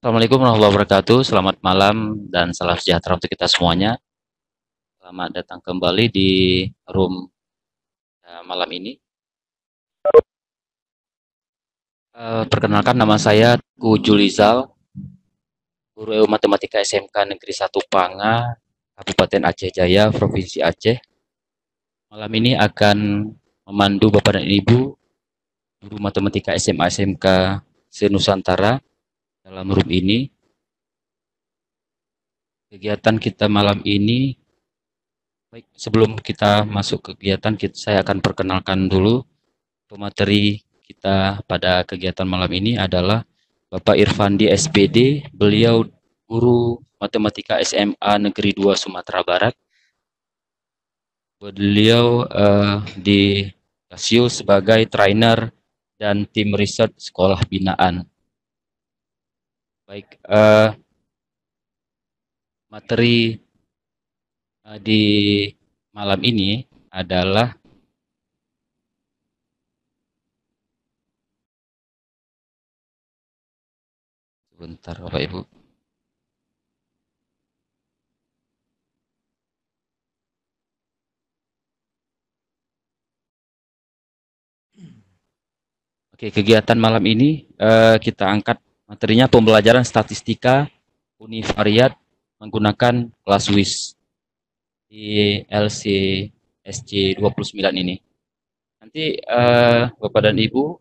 Assalamualaikum warahmatullahi wabarakatuh. Selamat malam dan salam sejahtera untuk kita semuanya. Selamat datang kembali di room uh, malam ini. Uh, perkenalkan nama saya Ku Julizal, guru EU Matematika SMK Negeri 1 Panga, Kabupaten Aceh Jaya, Provinsi Aceh. Malam ini akan memandu Bapak dan Ibu guru Matematika SMA SMK Senusantara dalam room ini. Kegiatan kita malam ini, baik sebelum kita masuk kegiatan, kita, saya akan perkenalkan dulu pemateri kita pada kegiatan malam ini adalah Bapak Irfandi SPD, beliau guru Matematika SMA Negeri 2 Sumatera Barat. Beliau uh, di Casio sebagai trainer dan tim riset sekolah binaan Baik, uh, materi uh, di malam ini adalah sebentar Bapak Ibu. Oke, kegiatan malam ini uh, kita angkat Materinya pembelajaran statistika univariat menggunakan kelas WIS di LC SC 29 ini. Nanti uh, Bapak dan Ibu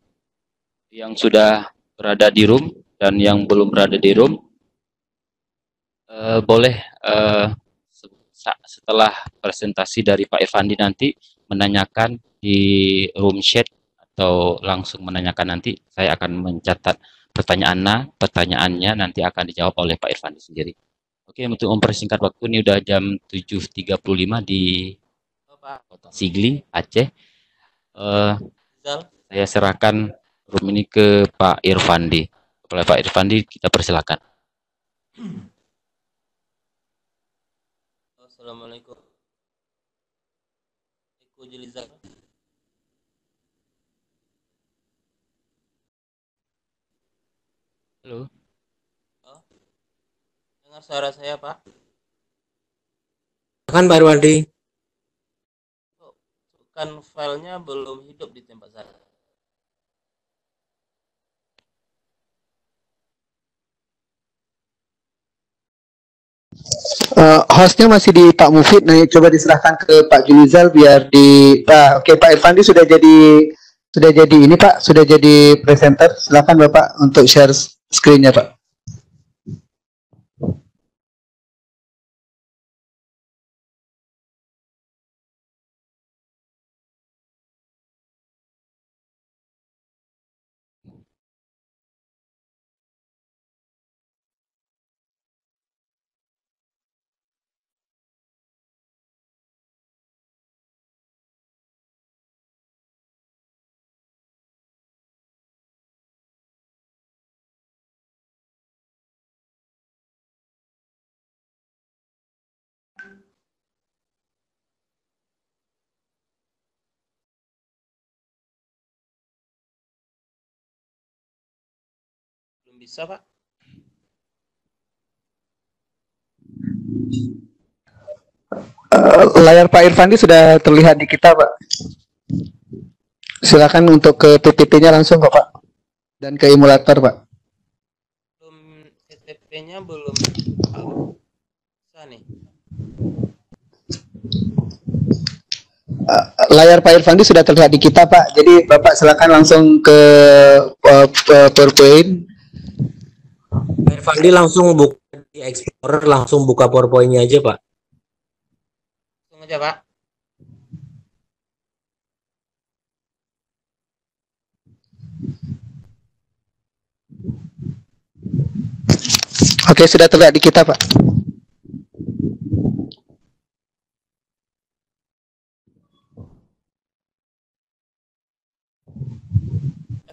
yang sudah berada di room dan yang belum berada di room uh, boleh uh, setelah presentasi dari Pak Irfandi nanti menanyakan di room chat atau langsung menanyakan nanti saya akan mencatat pertanyaan pertanyaannya nanti akan dijawab oleh Pak Irfan sendiri. Oke, untuk mempersingkat waktu ini udah jam 7.35 di Kota Sigli, Aceh. Uh, saya serahkan room ini ke Pak Irfandi. Oleh Pak Irfandi, kita persilakan. Assalamualaikum. Halo. Oh. Dengar suara saya, Pak? Kan Pak Irwandi. Kan filenya belum hidup di tempat saya. Uh, hostnya masih di Pak Mufid, nah coba diserahkan ke Pak Julizal biar di Pak. Oke, Pak Irfandi sudah jadi sudah jadi ini Pak, sudah jadi presenter. Silakan Bapak untuk share screen-nya, Pak. Bisa Pak? Uh, layar Pak Irfandi sudah terlihat di kita Pak. Silakan untuk ke PPT-nya langsung kok Pak. Dan ke emulator Pak. Belum PTP-nya belum bisa nih. Uh, layar Pak Irfandi sudah terlihat di kita Pak. Jadi Bapak silakan langsung ke uh, PowerPoint Pak Irfandi langsung buka di Explorer, langsung buka PowerPoint-nya aja, Pak. Langsung aja, Pak. Oke, sudah terlihat di kita, Pak.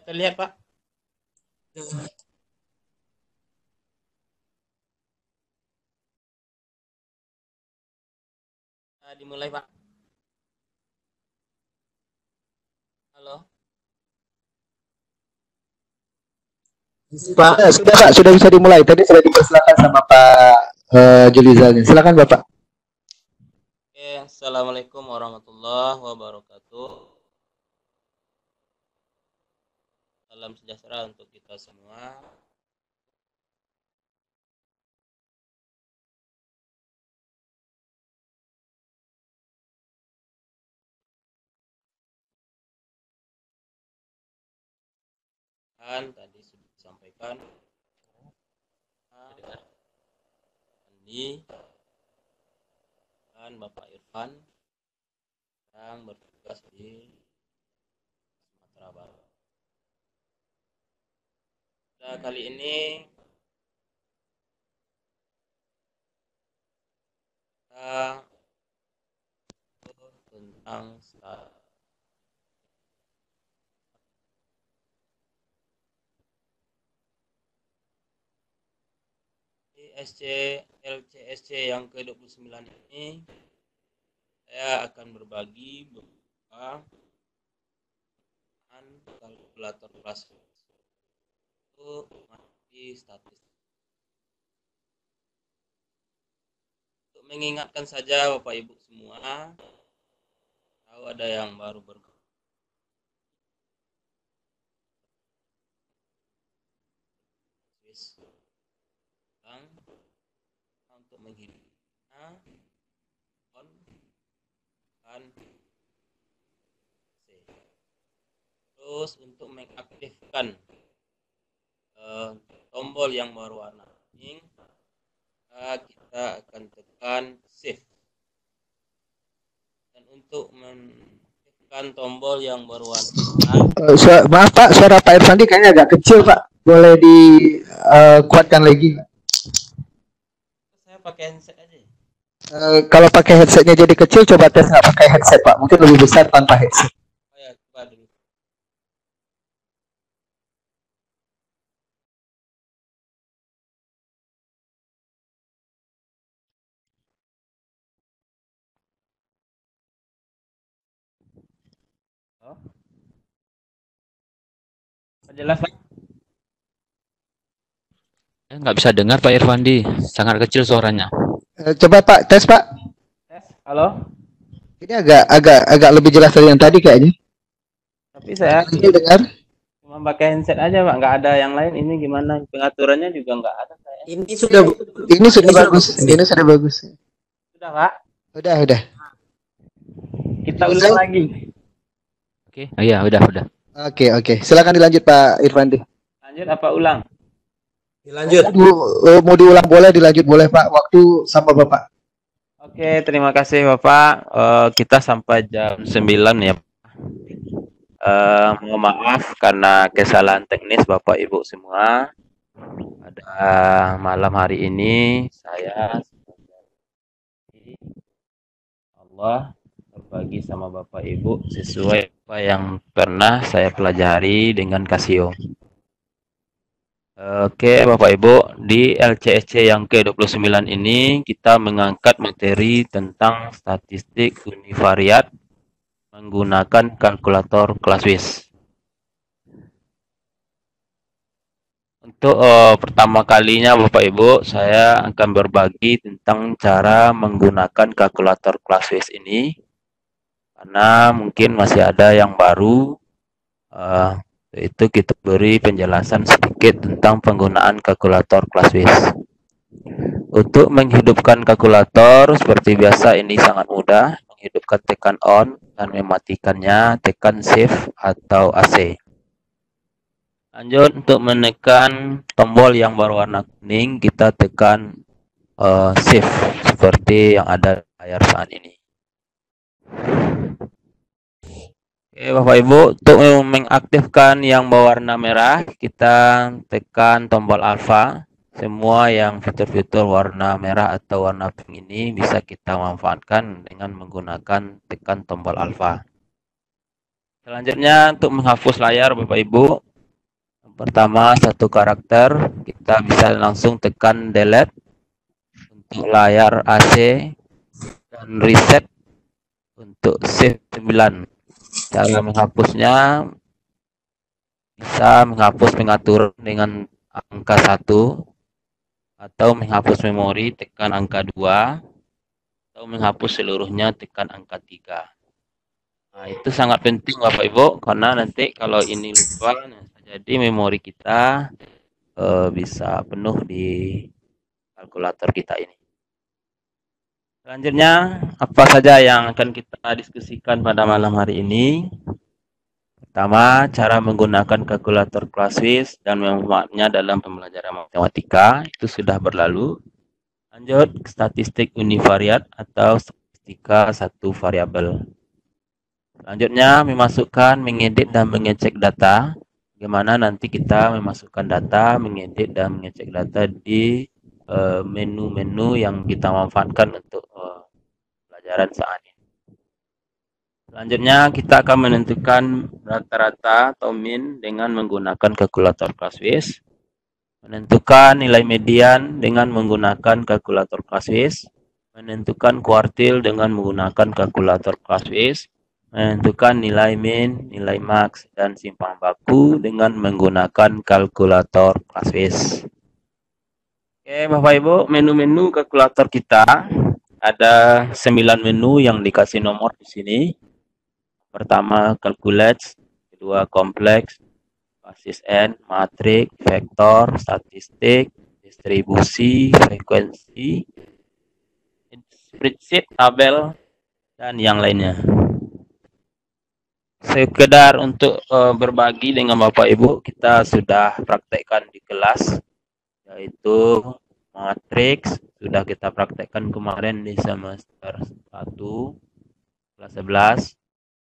Terlihat, Pak. Dimulai Pak. Halo. Pak, Sudah, Pak, sudah bisa dimulai. Tadi sudah dipersilakan sama Pak eh, Julizal. Silakan Bapak. Oke, assalamualaikum warahmatullahi wabarakatuh. Salam sejahtera untuk kita semua. Tadi sudah disampaikan Andi dan Bapak Irfan yang bertugas di Sumatera Barat. Pada kali ini kita tentang sta- di SC LCSC yang ke-29 ini saya akan berbagi beberapa kalkulator kelas untuk mengerti statistik. Untuk mengingatkan saja Bapak Ibu semua, tahu ada yang baru ber Bang, menghidupnya on kan C. Terus untuk mengaktifkan eh, tombol yang berwarna kuning maka kita akan tekan shift dan untuk mengaktifkan tombol yang berwarna Eh, su- maaf Pak, suara Pak Irfandi kayaknya agak kecil Pak. Boleh dikuatkan lagi. Pakai handset aja. Eh, kalau pakai headsetnya jadi kecil, coba tes nggak pakai headset Pak. Mungkin lebih besar tanpa headset. Oh ya, coba dulu. Oh. Jelas Pak? Eh, nggak bisa dengar Pak Irfandi, sangat kecil suaranya. Eh, coba Pak, tes Pak. Tes. Halo? Ini agak agak agak lebih jelas dari yang tadi kayaknya. Tapi saya Ini dengar? cuma pakai handset aja Pak, nggak ada yang lain. Ini gimana? Pengaturannya juga nggak ada saya. ini sudah Ini sudah Ini sudah bagus. bagus. Ini sudah bagus. Sudah Pak? Udah, udah. Kita ulang lagi. Oke, oh, iya udah udah. Oke, oke. Silakan dilanjut Pak Irfandi. Lanjut apa ulang? Dilanjut. Du- eh, mau diulang boleh, dilanjut boleh Pak. Waktu sama Bapak. Oke, terima kasih Bapak. Eh, kita sampai jam 9 ya. Eh, mohon maaf karena kesalahan teknis Bapak Ibu semua. Pada malam hari ini saya Allah berbagi sama Bapak Ibu sesuai apa yang pernah saya pelajari dengan Casio. Oke, Bapak Ibu, di LCSC yang ke-29 ini kita mengangkat materi tentang statistik univariat menggunakan kalkulator kelas WIS. Untuk eh, pertama kalinya Bapak Ibu, saya akan berbagi tentang cara menggunakan kalkulator kelas WIS ini. Karena mungkin masih ada yang baru eh, itu kita beri penjelasan sedikit tentang penggunaan kalkulator kelas WIS. Untuk menghidupkan kalkulator seperti biasa ini sangat mudah. Menghidupkan tekan on dan mematikannya tekan shift atau AC. Lanjut untuk menekan tombol yang berwarna kuning kita tekan eh, shift seperti yang ada layar saat ini. Oke, Bapak Ibu, untuk mengaktifkan yang berwarna merah, kita tekan tombol alfa. Semua yang fitur-fitur warna merah atau warna pink ini bisa kita manfaatkan dengan menggunakan tekan tombol alfa. Selanjutnya, untuk menghapus layar Bapak Ibu, pertama satu karakter, kita bisa langsung tekan delete untuk layar AC dan reset untuk shift 9 cara menghapusnya bisa menghapus pengaturan dengan angka 1 atau menghapus memori tekan angka 2 atau menghapus seluruhnya tekan angka 3. Nah, itu sangat penting Bapak Ibu karena nanti kalau ini lupa jadi memori kita uh, bisa penuh di kalkulator kita ini. Selanjutnya, apa saja yang akan kita diskusikan pada malam hari ini? Pertama, cara menggunakan kalkulator Classwiz dan memanfaatnya dalam pembelajaran matematika itu sudah berlalu. Lanjut, statistik univariat atau statistika satu variabel. Selanjutnya, memasukkan, mengedit, dan mengecek data. Bagaimana nanti kita memasukkan data, mengedit, dan mengecek data di menu-menu uh, yang kita manfaatkan untuk uh, pelajaran saat ini. Selanjutnya, kita akan menentukan rata-rata atau min dengan menggunakan kalkulator Classwiz. Menentukan nilai median dengan menggunakan kalkulator Classwiz. Menentukan kuartil dengan menggunakan kalkulator Classwiz menentukan nilai min, nilai max, dan simpang baku dengan menggunakan kalkulator Classwiz. Oke, Bapak Ibu, menu-menu kalkulator kita ada 9 menu yang dikasih nomor di sini. Pertama, calculate, kedua, kompleks, basis N, matrik, vektor, statistik, distribusi, frekuensi, spreadsheet, tabel, dan yang lainnya sekedar untuk uh, berbagi dengan Bapak Ibu kita sudah praktekkan di kelas yaitu matriks sudah kita praktekkan kemarin di semester 1 kelas 11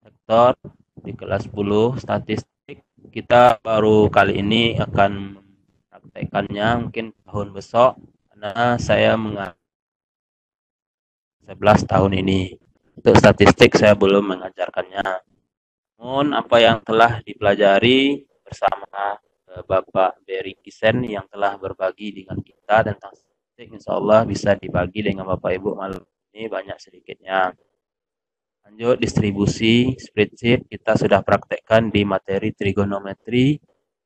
sektor di kelas 10 statistik. Kita baru kali ini akan praktekannya mungkin tahun besok karena saya mengajar 11 tahun ini. Untuk statistik saya belum mengajarkannya. Namun apa yang telah dipelajari bersama Bapak Berry Kisen yang telah berbagi dengan kita tentang statistik, insya Allah bisa dibagi dengan Bapak Ibu malam ini banyak sedikitnya. Lanjut distribusi spreadsheet kita sudah praktekkan di materi trigonometri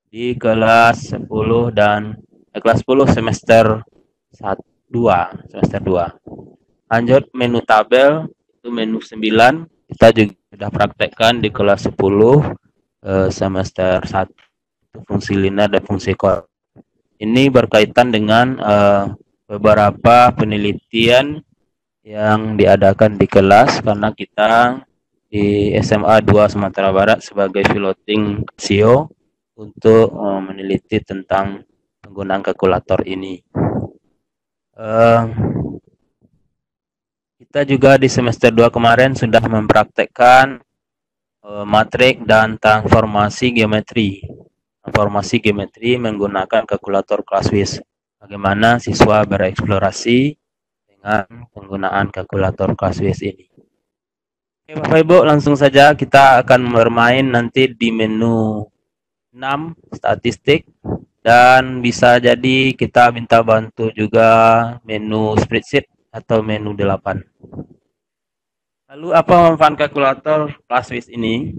di kelas 10 dan eh, kelas 10 semester 1 2 semester 2. Lanjut menu tabel itu menu 9 kita juga sudah praktekkan di kelas 10 eh, semester 1 fungsi linear dan fungsi koordinat. Ini berkaitan dengan eh, beberapa penelitian yang diadakan di kelas karena kita di SMA 2 Sumatera Barat sebagai piloting CEO untuk uh, meneliti tentang penggunaan kalkulator ini. Uh, kita juga di semester 2 kemarin sudah mempraktekkan uh, matrik dan transformasi geometri. Transformasi geometri menggunakan kalkulator Classwiz. Bagaimana siswa bereksplorasi dengan penggunaan kalkulator Classwiz ini. Oke Bapak Ibu, langsung saja kita akan bermain nanti di menu 6 statistik dan bisa jadi kita minta bantu juga menu spreadsheet atau menu 8. Lalu apa manfaat kalkulator Classwiz ini?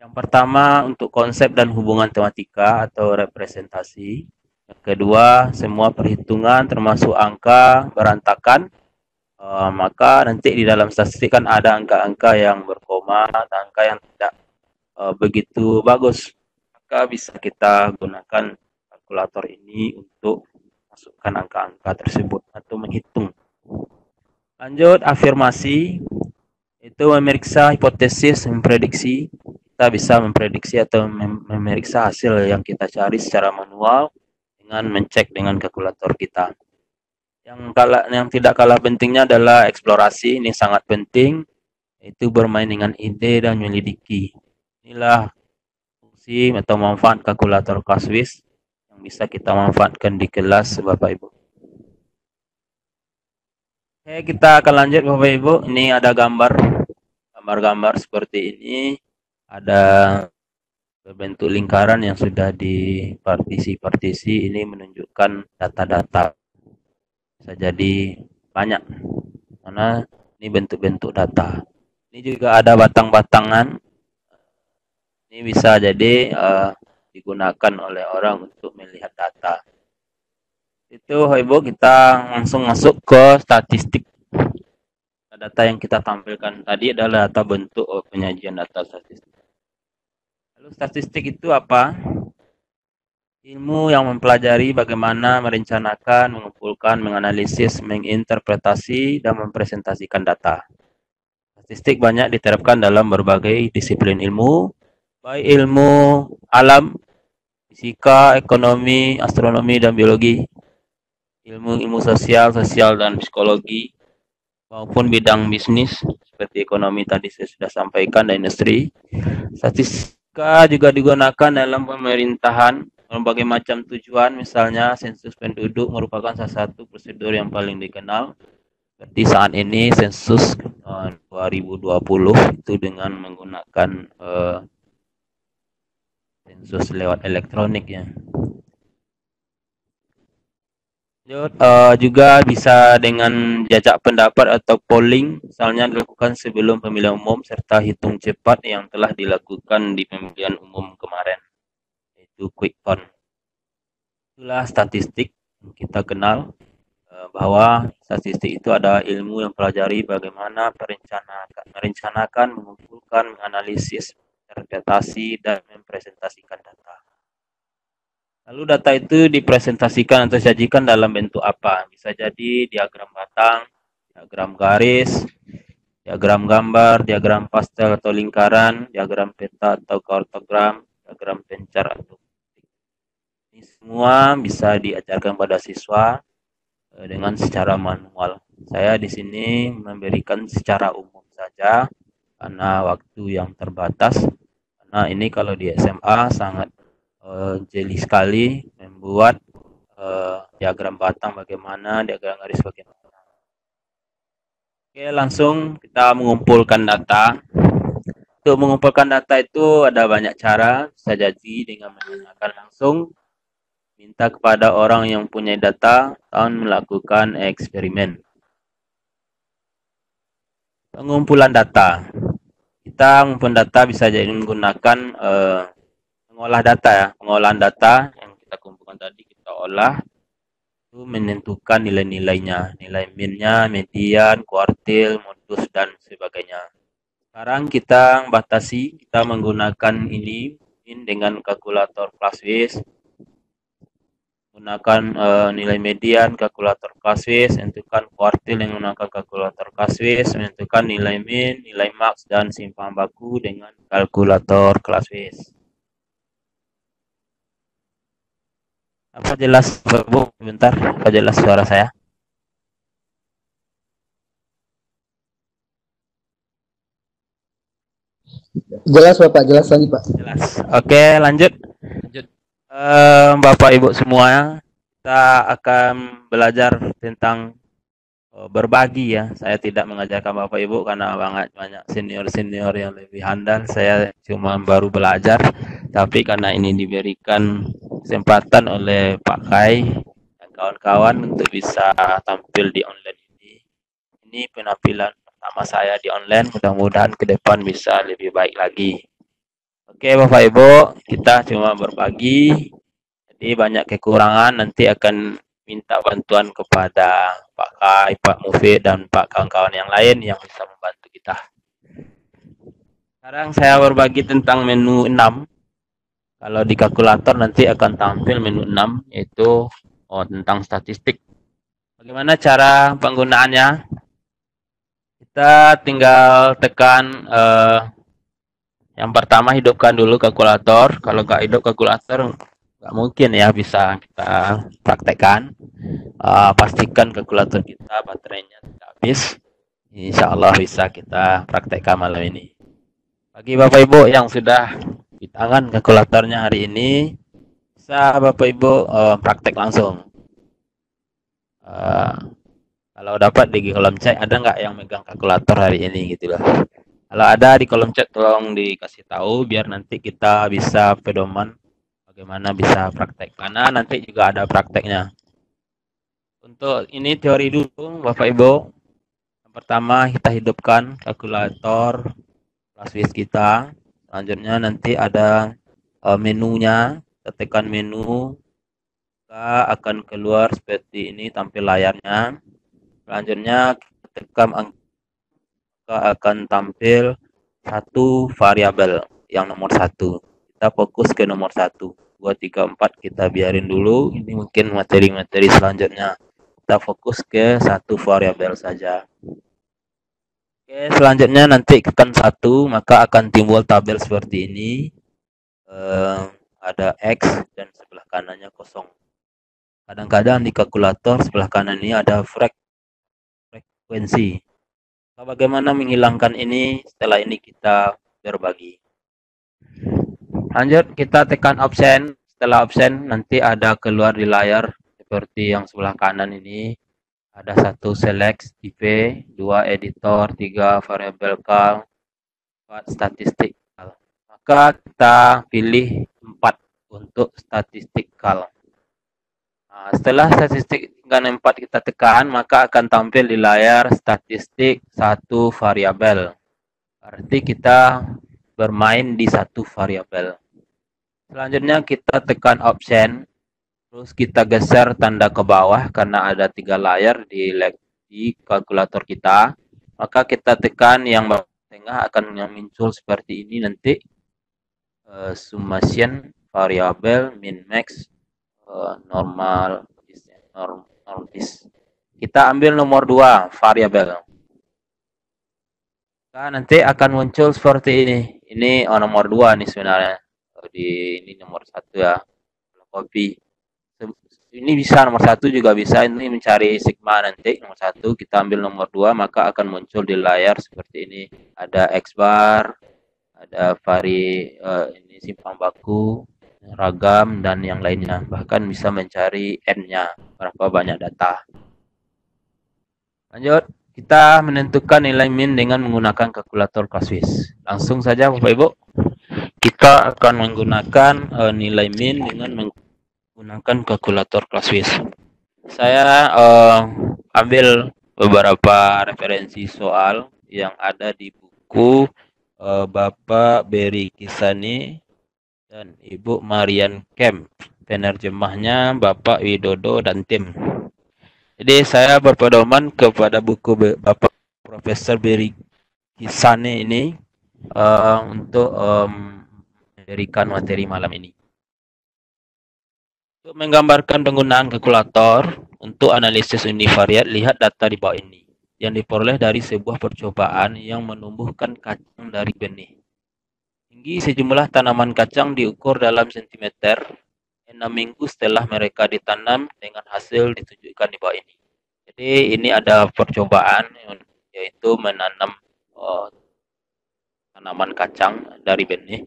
Yang pertama untuk konsep dan hubungan tematika atau representasi. Yang kedua, semua perhitungan termasuk angka berantakan. Uh, maka nanti di dalam statistik kan ada angka-angka yang berkoma, angka yang tidak uh, begitu bagus. Maka bisa kita gunakan kalkulator ini untuk masukkan angka-angka tersebut atau menghitung Lanjut afirmasi itu memeriksa hipotesis, memprediksi. Kita bisa memprediksi atau mem memeriksa hasil yang kita cari secara manual dengan mencek dengan kalkulator kita. Yang kalah yang tidak kalah pentingnya adalah eksplorasi, ini sangat penting. Itu bermain dengan ide dan menyelidiki. Inilah fungsi atau manfaat kalkulator Caswis yang bisa kita manfaatkan di kelas Bapak Ibu. Oke, kita akan lanjut Bapak Ibu. Ini ada gambar gambar-gambar seperti ini. Ada bentuk lingkaran yang sudah di partisi-partisi ini menunjukkan data-data. Bisa jadi banyak. Karena ini bentuk-bentuk data. Ini juga ada batang-batangan. Ini bisa jadi uh, digunakan oleh orang untuk melihat data. Itu Ibu kita langsung masuk ke statistik. Data yang kita tampilkan tadi adalah data bentuk penyajian data statistik. Lalu statistik itu apa? Ilmu yang mempelajari bagaimana merencanakan, mengumpulkan, menganalisis, menginterpretasi, dan mempresentasikan data. Statistik banyak diterapkan dalam berbagai disiplin ilmu, baik ilmu alam, fisika, ekonomi, astronomi, dan biologi, ilmu-ilmu sosial, sosial, dan psikologi, maupun bidang bisnis, seperti ekonomi tadi saya sudah sampaikan, dan industri. Statistika juga digunakan dalam pemerintahan, berbagai macam tujuan misalnya sensus penduduk merupakan salah satu prosedur yang paling dikenal. Seperti saat ini sensus uh, 2020 itu dengan menggunakan uh, sensus lewat elektronik ya uh, juga bisa dengan jajak pendapat atau polling misalnya dilakukan sebelum pemilihan umum serta hitung cepat yang telah dilakukan di pemilihan umum kemarin itu quick count. Itulah statistik yang kita kenal eh, bahwa statistik itu ada ilmu yang pelajari bagaimana merencanakan, merencanakan, mengumpulkan, menganalisis, interpretasi, dan mempresentasikan data. Lalu data itu dipresentasikan atau disajikan dalam bentuk apa? Bisa jadi diagram batang, diagram garis, diagram gambar, diagram pastel atau lingkaran, diagram peta atau kartogram, diagram pencar atau ini semua bisa diajarkan pada siswa eh, dengan secara manual. Saya di sini memberikan secara umum saja karena waktu yang terbatas. Karena ini kalau di SMA sangat uh, jeli sekali membuat uh, diagram batang bagaimana, diagram garis bagaimana. Oke, langsung kita mengumpulkan data. Untuk mengumpulkan data itu ada banyak cara, bisa jadi dengan menanyakan langsung minta kepada orang yang punya data dan melakukan eksperimen. Pengumpulan data. Kita mengumpulkan data bisa jadi menggunakan uh, mengolah data ya, pengolahan data yang kita kumpulkan tadi kita olah itu menentukan nilai-nilainya, nilai minnya, median, kuartil, modus dan sebagainya. Sekarang kita batasi, kita menggunakan ini in dengan kalkulator Classwiz gunakan uh, nilai median kalkulator Kaswis, tentukan kuartil yang menggunakan kalkulator Kaswis, menentukan nilai min, nilai max dan simpan baku dengan kalkulator Kaswis. Apa jelas Bu? Bentar, apa jelas suara saya? Jelas Bapak, jelas lagi Pak. Jelas. Oke, lanjut. Lanjut. Uh, Bapak Ibu semua, kita akan belajar tentang uh, berbagi ya. Saya tidak mengajarkan Bapak Ibu karena banyak banyak senior-senior yang lebih handal. Saya cuma baru belajar, tapi karena ini diberikan kesempatan oleh Pak Kai dan kawan-kawan untuk bisa tampil di online ini. Ini penampilan pertama saya di online. Mudah-mudahan ke depan bisa lebih baik lagi. Oke Bapak Ibu, kita cuma berbagi. Jadi banyak kekurangan nanti akan minta bantuan kepada Pak Kai, Pak Mufid dan Pak kawan-kawan yang lain yang bisa membantu kita. Sekarang saya berbagi tentang menu 6. Kalau di kalkulator nanti akan tampil menu 6 yaitu oh, tentang statistik. Bagaimana cara penggunaannya? Kita tinggal tekan uh, yang pertama hidupkan dulu kalkulator. Kalau nggak hidup kalkulator nggak mungkin ya bisa kita praktekkan. Uh, pastikan kalkulator kita baterainya tidak habis. Insya Allah bisa kita praktekkan malam ini. Bagi Bapak Ibu yang sudah di tangan kalkulatornya hari ini, bisa Bapak Ibu uh, praktek langsung. Uh, kalau dapat di kolom chat ada nggak yang megang kalkulator hari ini gitu loh. Kalau ada di kolom chat tolong dikasih tahu biar nanti kita bisa pedoman bagaimana bisa praktek. Karena nanti juga ada prakteknya. Untuk ini teori dulu Bapak Ibu. Yang pertama kita hidupkan kalkulator Plaswis kita. Selanjutnya nanti ada uh, menunya. kita tekan menu. Maka akan keluar seperti ini tampil layarnya. Selanjutnya kita tekan maka akan tampil satu variabel yang nomor satu. Kita fokus ke nomor satu. Dua tiga empat kita biarin dulu. Ini mungkin materi-materi selanjutnya. Kita fokus ke satu variabel saja Oke, selanjutnya nanti tekan satu maka akan timbul tabel seperti ini. Eh, ada X dan sebelah kanannya kosong. Kadang-kadang di kalkulator sebelah kanan ini ada frek frekuensi. Nah, bagaimana menghilangkan ini? Setelah ini kita berbagi. Lanjut kita tekan absen. Setelah absen nanti ada keluar di layar seperti yang sebelah kanan ini ada satu select tipe, dua editor, tiga variabel cal, empat statistik. Maka kita pilih empat untuk statistik cal. Nah, setelah statistik dengan empat kita tekan, maka akan tampil di layar statistik satu variabel. Berarti kita bermain di satu variabel. Selanjutnya kita tekan option Terus kita geser tanda ke bawah karena ada tiga layar di kalkulator kita. Maka kita tekan yang tengah akan muncul seperti ini nanti. Uh, summation variabel min max uh, normal norm, norm Kita ambil nomor dua variabel. Nah, nanti akan muncul seperti ini. Ini oh, nomor dua nih sebenarnya. Di ini nomor satu ya. Copy ini bisa nomor satu juga bisa. Ini mencari sigma nanti nomor satu. Kita ambil nomor dua maka akan muncul di layar seperti ini. Ada x bar ada vari uh, ini simpang baku ragam dan yang lainnya. Bahkan bisa mencari n nya berapa banyak data. Lanjut. Kita menentukan nilai min dengan menggunakan kalkulator Classwiz langsung saja Bapak Ibu. Kita akan menggunakan uh, nilai min dengan menggunakan gunakan kalkulator ClassWiz. Saya uh, ambil beberapa referensi soal yang ada di buku uh, Bapak Beri Kisani dan Ibu Marian Kemp. Penerjemahnya Bapak Widodo dan tim. Jadi saya berpedoman kepada buku Bapak Profesor Beri Kisani ini uh, untuk um, memberikan materi malam ini. Untuk menggambarkan penggunaan kalkulator untuk analisis univariat, lihat data di bawah ini yang diperoleh dari sebuah percobaan yang menumbuhkan kacang dari benih. Tinggi sejumlah tanaman kacang diukur dalam sentimeter enam minggu setelah mereka ditanam dengan hasil ditunjukkan di bawah ini. Jadi ini ada percobaan yaitu menanam oh, tanaman kacang dari benih.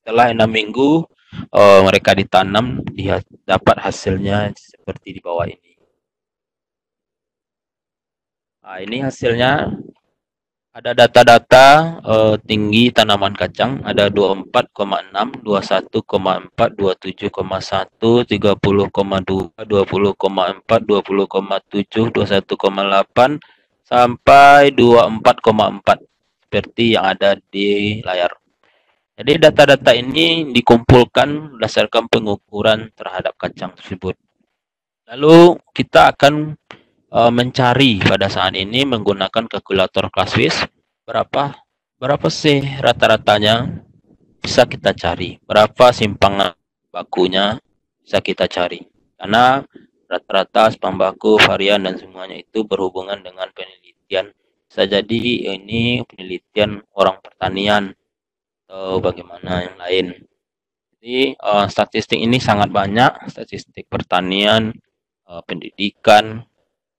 Setelah enam minggu uh, mereka ditanam dia dapat hasilnya seperti di bawah ini. Nah, ini hasilnya ada data-data uh, tinggi tanaman kacang ada 24,6, 21,4, 27,1, 30,2, 20,4, 20,7, 21,8 sampai 24,4 seperti yang ada di layar. Jadi data-data ini dikumpulkan berdasarkan pengukuran terhadap kacang tersebut. Lalu kita akan uh, mencari pada saat ini menggunakan kalkulator Classwiz berapa berapa sih rata-ratanya bisa kita cari. Berapa simpangan bakunya bisa kita cari. Karena rata-rata simpang baku, varian dan semuanya itu berhubungan dengan penelitian. Bisa jadi ini penelitian orang pertanian atau bagaimana yang lain. Jadi uh, statistik ini sangat banyak, statistik pertanian, uh, pendidikan,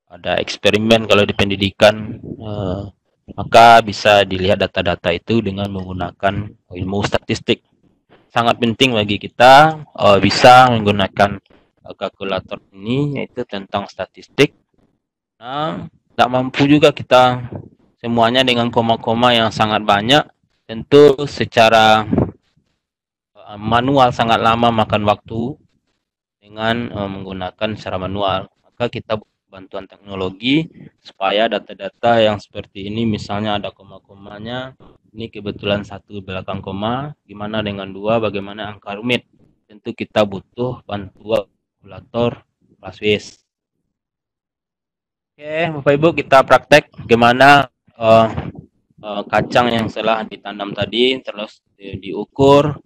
ada eksperimen kalau di pendidikan, uh, maka bisa dilihat data-data itu dengan menggunakan ilmu statistik. Sangat penting bagi kita uh, bisa menggunakan uh, kalkulator ini yaitu tentang statistik. Nah, tak mampu juga kita semuanya dengan koma-koma yang sangat banyak tentu secara uh, manual sangat lama makan waktu dengan uh, menggunakan secara manual maka kita bantuan teknologi supaya data-data yang seperti ini misalnya ada koma-komanya ini kebetulan satu belakang koma gimana dengan dua bagaimana angka rumit itu kita butuh bantuan kalkulator Classwiz. Oke, Bapak Ibu kita praktek gimana uh, uh, kacang yang telah ditanam tadi terus di, diukur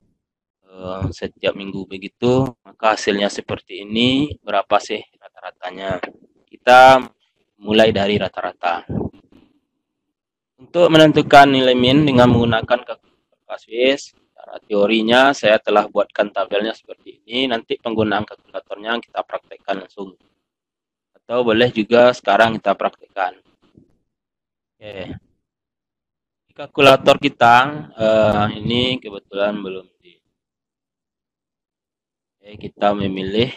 uh, setiap minggu begitu, maka hasilnya seperti ini. Berapa sih rata-ratanya? Kita mulai dari rata-rata. Untuk menentukan nilai min dengan menggunakan kalkulator Cara teorinya saya telah buatkan tabelnya seperti ini. Nanti penggunaan kalkulatornya kita praktekkan langsung. Atau boleh juga sekarang kita praktekkan. Oke. Kalkulator kita uh, ini kebetulan belum di. Oke, kita memilih.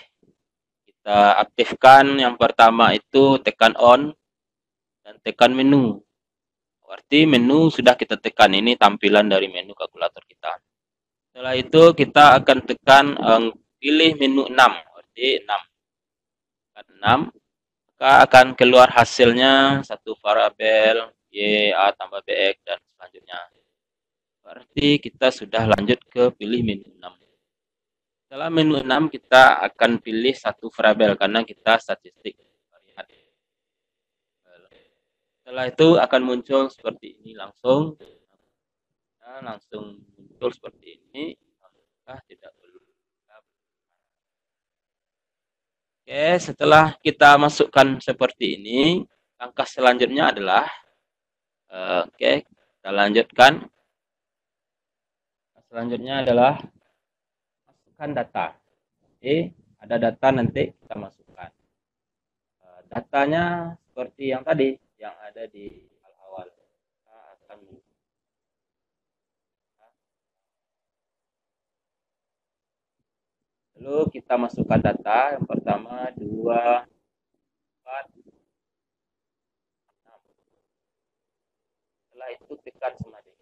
Kita aktifkan yang pertama itu tekan on dan tekan menu. Berarti menu sudah kita tekan ini tampilan dari menu kalkulator kita. Setelah itu kita akan tekan um, pilih menu 6, berarti 6. Tekan 6, maka akan keluar hasilnya satu variabel y, a tambah bx dan selanjutnya. Berarti kita sudah lanjut ke pilih menu 6. Setelah menu 6 kita akan pilih satu variabel karena kita statistik. Setelah itu akan muncul seperti ini langsung. Nah, langsung muncul seperti ini apakah tidak perlu Oke, setelah kita masukkan seperti ini, langkah selanjutnya adalah uh, oke, kita lanjutkan. Selanjutnya adalah masukkan data. Oke, ada data nanti kita masukkan. Uh, datanya seperti yang tadi yang ada di Lalu kita masukkan data yang pertama 2 4 6. Setelah itu tekan semadi.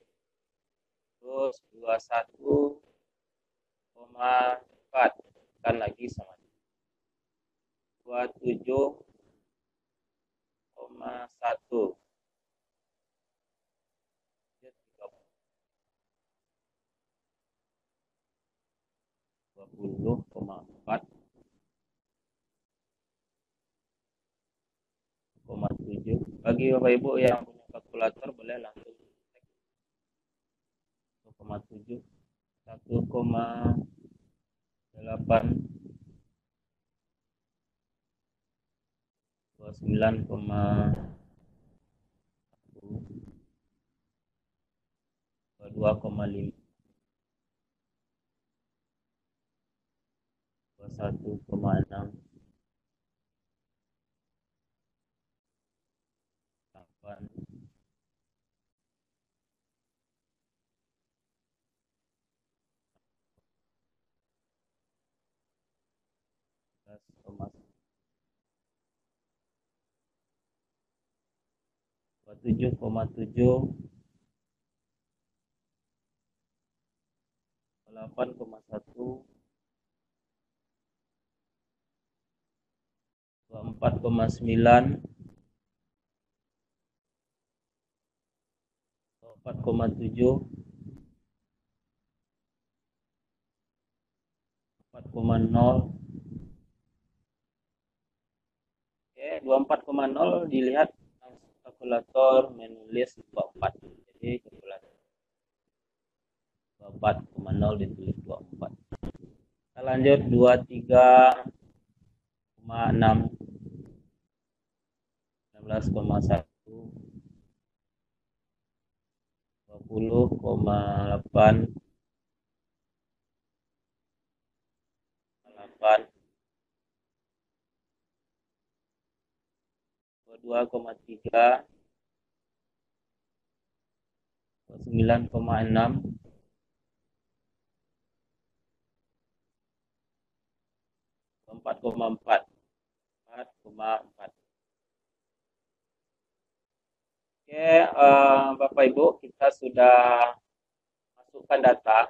Terus 21 koma 4 tekan lagi sama 27 koma 1 20,4 bagi Bapak Ibu yang kalkulator boleh langsung 1,7 1,8 29, 22,5 21,6 tujuh koma tujuh delapan koma satu 4,9 4,7 4,0 24,0 dilihat kalkulator menulis 24. Jadi kalkulator 24,0 ditulis 24. Kita lanjut 23,6 16,1 20,8 8 Oke, okay, uh, Bapak Ibu, kita sudah masukkan data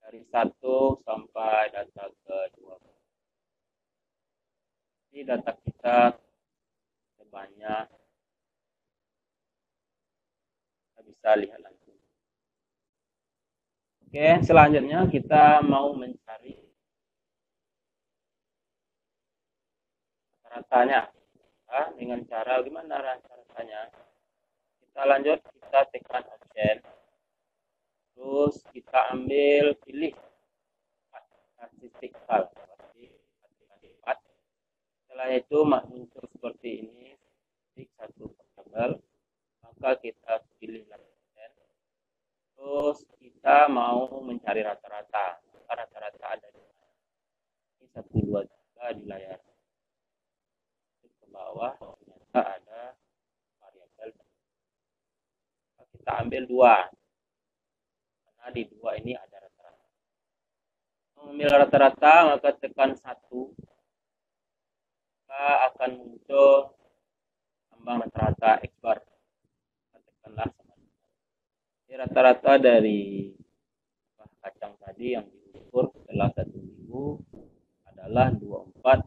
dari satu sampai data ke Ini data kita banyak. Kita bisa lihat langsung oke selanjutnya kita mau mencari rasanya nah, dengan cara gimana rasanya kita lanjut kita tekan option. Terus kita ambil pilih statistik file. Setelah itu muncul seperti ini satu variabel maka kita pilih lapisan terus kita mau mencari rata-rata rata-rata ada di mana. Ini satu dua tiga di layar. Ke bawah ternyata ada variabel. Kita ambil dua. Karena di dua ini ada rata-rata. Mengambil rata-rata maka tekan satu. Maka akan muncul ambang rata-rata bar. Katakanlah sama rata-rata dari kacang tadi yang diukur setelah satu minggu adalah 24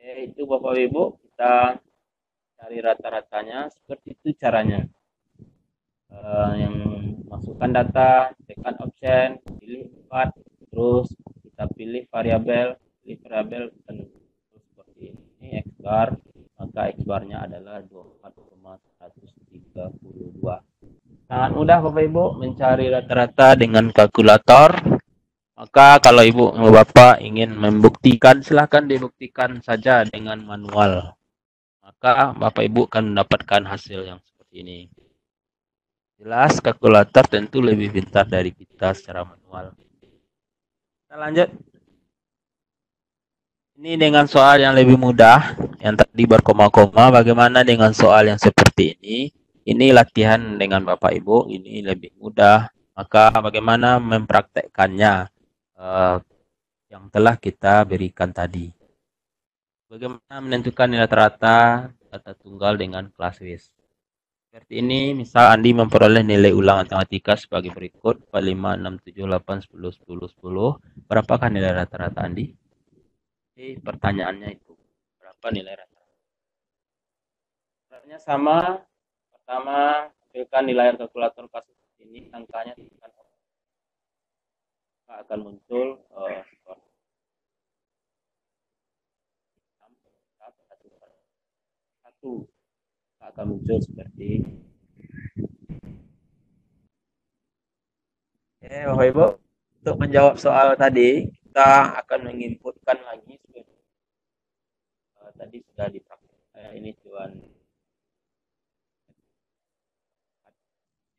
Oke, itu Bapak Ibu kita cari rata-ratanya seperti itu caranya. Uh, yang masukkan data, tekan option, pilih 4, terus kita pilih variabel variabel dan seperti ini x bar maka x barnya adalah 24,132 sangat mudah Bapak Ibu mencari rata-rata dengan kalkulator. Maka kalau Ibu Bapak ingin membuktikan silahkan dibuktikan saja dengan manual. Maka Bapak Ibu akan mendapatkan hasil yang seperti ini. Jelas kalkulator tentu lebih pintar dari kita secara manual. Kita lanjut. Ini dengan soal yang lebih mudah, yang tadi berkoma-koma. Bagaimana dengan soal yang seperti ini? Ini latihan dengan Bapak Ibu, ini lebih mudah. Maka bagaimana mempraktekkannya uh, yang telah kita berikan tadi? Bagaimana menentukan nilai rata data tunggal dengan kelas WIS? Seperti ini, misal Andi memperoleh nilai ulang matematika sebagai berikut 4, 5, 6, 7, 8, 10, 10, 10. Berapakah nilai rata-rata Andi? Jadi pertanyaannya itu, berapa nilai rata-rata? Caranya sama, pertama ambilkan nilai kalkulator kasus ini, angkanya tekan akan muncul uh, satu akan muncul seperti Oke, Bapak Ibu, untuk menjawab soal tadi, kita akan menginputkan lagi uh, tadi sudah dipraktek. Uh, ini cuan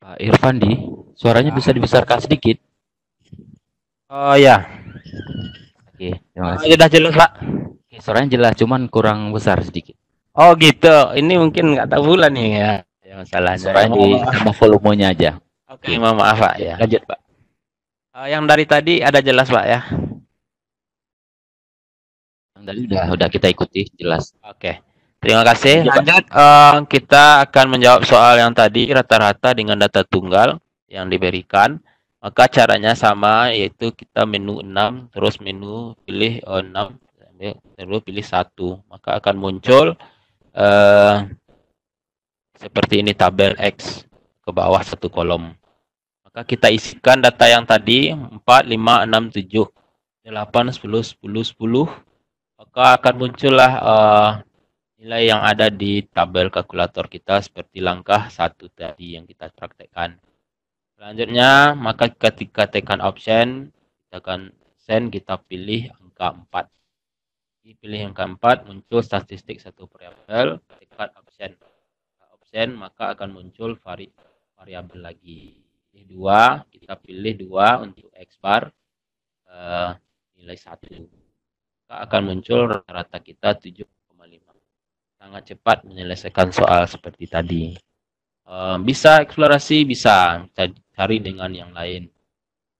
Pak Irfandi, suaranya bisa dibesarkan sedikit. Oh ya. Oke, terima kasih. Uh, sudah jelas, Pak. Oke, suaranya jelas, cuman kurang besar sedikit. Oh gitu. Ini mungkin nggak tahu bulan nih ya. Ya masalahnya. Supaya di sama volumenya aja. Oke, okay, maaf Pak ya. Lanjut Pak. Uh, yang dari tadi ada jelas Pak ya? Yang tadi udah udah kita ikuti jelas. Oke. Okay. Terima kasih. Lanjut uh, kita akan menjawab soal yang tadi rata-rata dengan data tunggal yang diberikan. Maka caranya sama yaitu kita menu 6 terus menu pilih uh, 6 terus pilih satu maka akan muncul uh, seperti ini tabel X ke bawah satu kolom. Maka kita isikan data yang tadi 4, 5, 6, 7, 8, 10, 10, 10. Maka akan muncullah uh, nilai yang ada di tabel kalkulator kita seperti langkah satu tadi yang kita praktekkan. Selanjutnya, maka ketika tekan option, kita akan send, kita pilih angka 4 pilih yang keempat muncul statistik satu variabel tekan option. Option maka akan muncul vari variabel lagi. Pilih dua kita pilih dua untuk x bar uh, nilai satu maka akan muncul rata-rata kita 7,5 sangat cepat menyelesaikan soal seperti tadi. Bisa eksplorasi bisa cari dengan yang lain.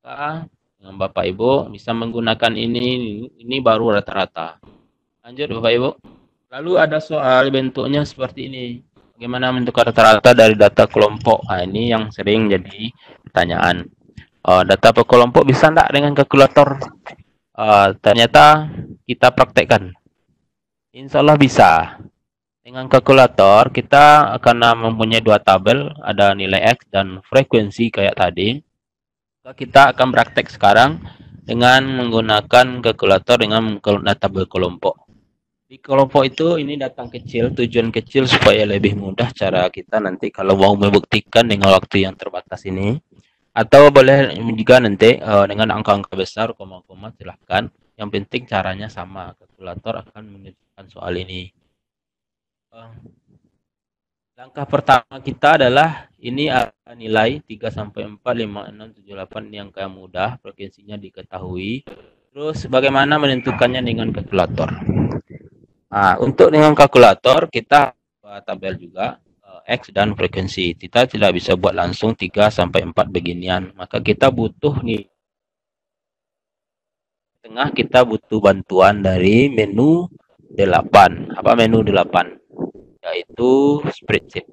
Maka dengan Bapak Ibu bisa menggunakan ini ini baru rata-rata. Lanjut Bapak Ibu. Lalu ada soal bentuknya seperti ini. Bagaimana menentukan rata-rata dari data kelompok? Nah, ini yang sering jadi pertanyaan. Uh, data per kelompok bisa enggak dengan kalkulator? Uh, ternyata kita praktekkan Insya Allah bisa dengan kalkulator kita akan mempunyai dua tabel ada nilai X dan frekuensi kayak tadi kita akan praktek sekarang dengan menggunakan kalkulator dengan data berkelompok. Di kelompok itu ini datang kecil, tujuan kecil supaya lebih mudah cara kita nanti kalau mau membuktikan dengan waktu yang terbatas ini. Atau boleh juga nanti uh, dengan angka-angka besar, koma-koma silahkan. Yang penting caranya sama, kalkulator akan menunjukkan soal ini. Langkah pertama kita adalah ini nilai 3 sampai 4 5 6 7 8 yang kayak mudah frekuensinya diketahui. Terus bagaimana menentukannya dengan kalkulator? Nah, untuk dengan kalkulator kita tabel juga uh, X dan frekuensi. Kita tidak bisa buat langsung 3 sampai 4 beginian. Maka kita butuh nih tengah kita butuh bantuan dari menu 8. Apa menu 8? Yaitu spreadsheet.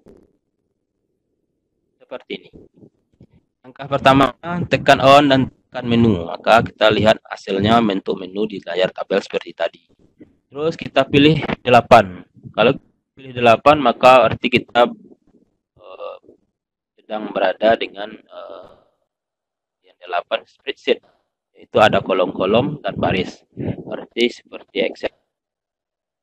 Seperti ini. Langkah pertama tekan on dan tekan menu. Maka kita lihat hasilnya bentuk menu di layar tabel seperti tadi. Terus kita pilih 8. Kalau pilih 8 maka arti kita uh, sedang berada dengan uh, yang 8 spreadsheet. Itu ada kolom-kolom dan baris. Arti seperti Excel.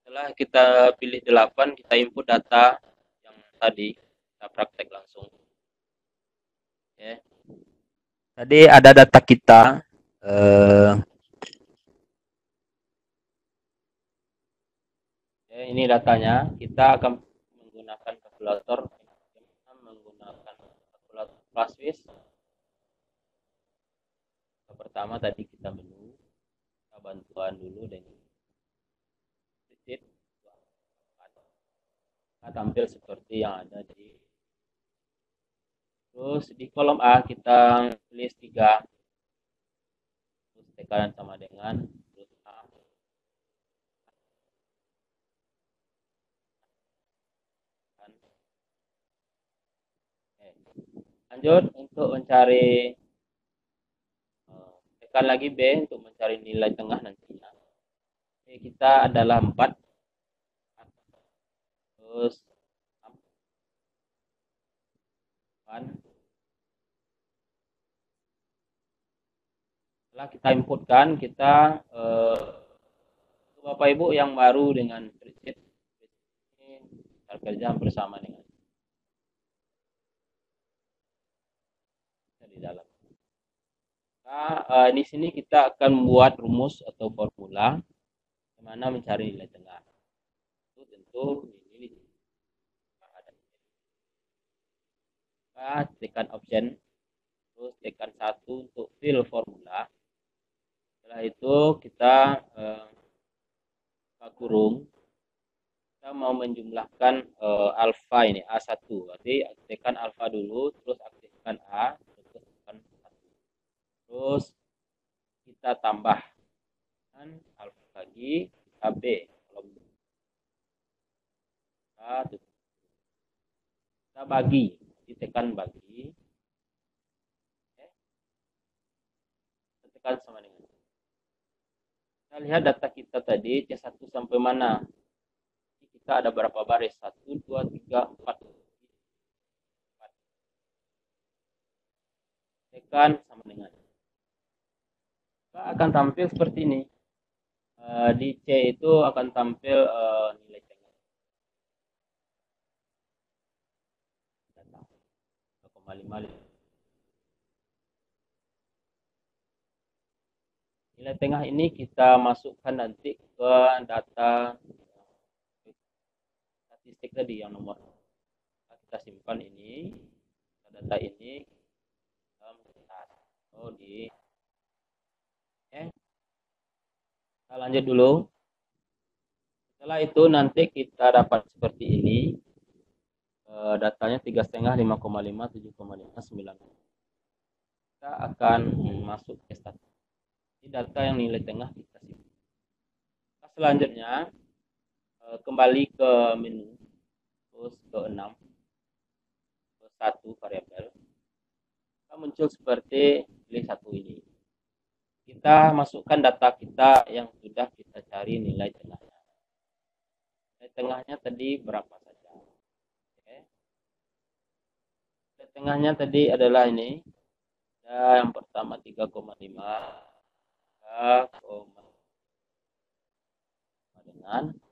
Setelah kita pilih 8, kita input data yang tadi kita praktek langsung. Ya. Tadi ada data kita uh, ini datanya kita akan menggunakan kalkulator menggunakan kalkulator Plaswis pertama tadi kita menu kita bantuan dulu titik kita tampil seperti yang ada di terus di kolom A kita list 3 terus tekanan sama dengan lanjut untuk mencari tekan lagi B untuk mencari nilai tengah nantinya. Oke, kita adalah 4 terus 8 setelah kita inputkan kita eh, Bapak Ibu yang baru dengan spreadsheet kerja bersama dengan di dalam. Nah, uh, di sini kita akan membuat rumus atau formula bagaimana mencari nilai tengah. Itu tentu ini ada. Tekan option, terus tekan satu untuk fill formula. Setelah itu kita uh, kurung kita mau menjumlahkan uh, alfa ini A1 berarti tekan alfa dulu terus aktifkan A terus kita tambahkan alfa lagi kita b. Kalau kita, kita bagi ditekan bagi. Tekan sama dengan kita lihat data kita tadi C1 sampai mana? Kita ada berapa baris? 1 2 3 4 tekan sama dengan akan tampil seperti ini. Uh, di C itu akan tampil uh, nilai tengah. Nilai tengah ini kita masukkan nanti ke data statistik tadi yang nomor kita simpan ini data ini oh di Kita lanjut dulu. Setelah itu nanti kita dapat seperti ini. E, datanya tiga setengah, lima koma lima, tujuh koma lima, sembilan. Kita akan masuk ke status. Ini data yang nilai tengah kita simpan. Nah, selanjutnya e, kembali ke menu, terus ke enam, ke satu variabel. Kita muncul seperti pilih satu ini kita masukkan data kita yang sudah kita cari nilai tengahnya. Nilai tengahnya tadi berapa saja. Oke. Nilai tengahnya tadi adalah ini. Ya, yang pertama 3,5. koma dengan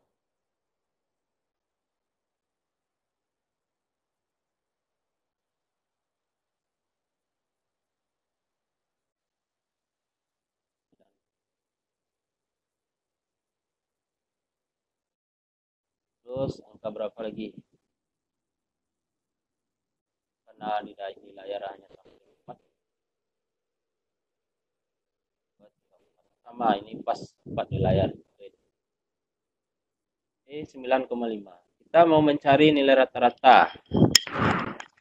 Terus angka berapa lagi? Karena di, layar hanya sampai 4. Sama ini pas 4 di layar. Ini 9,5. Kita mau mencari nilai rata-rata.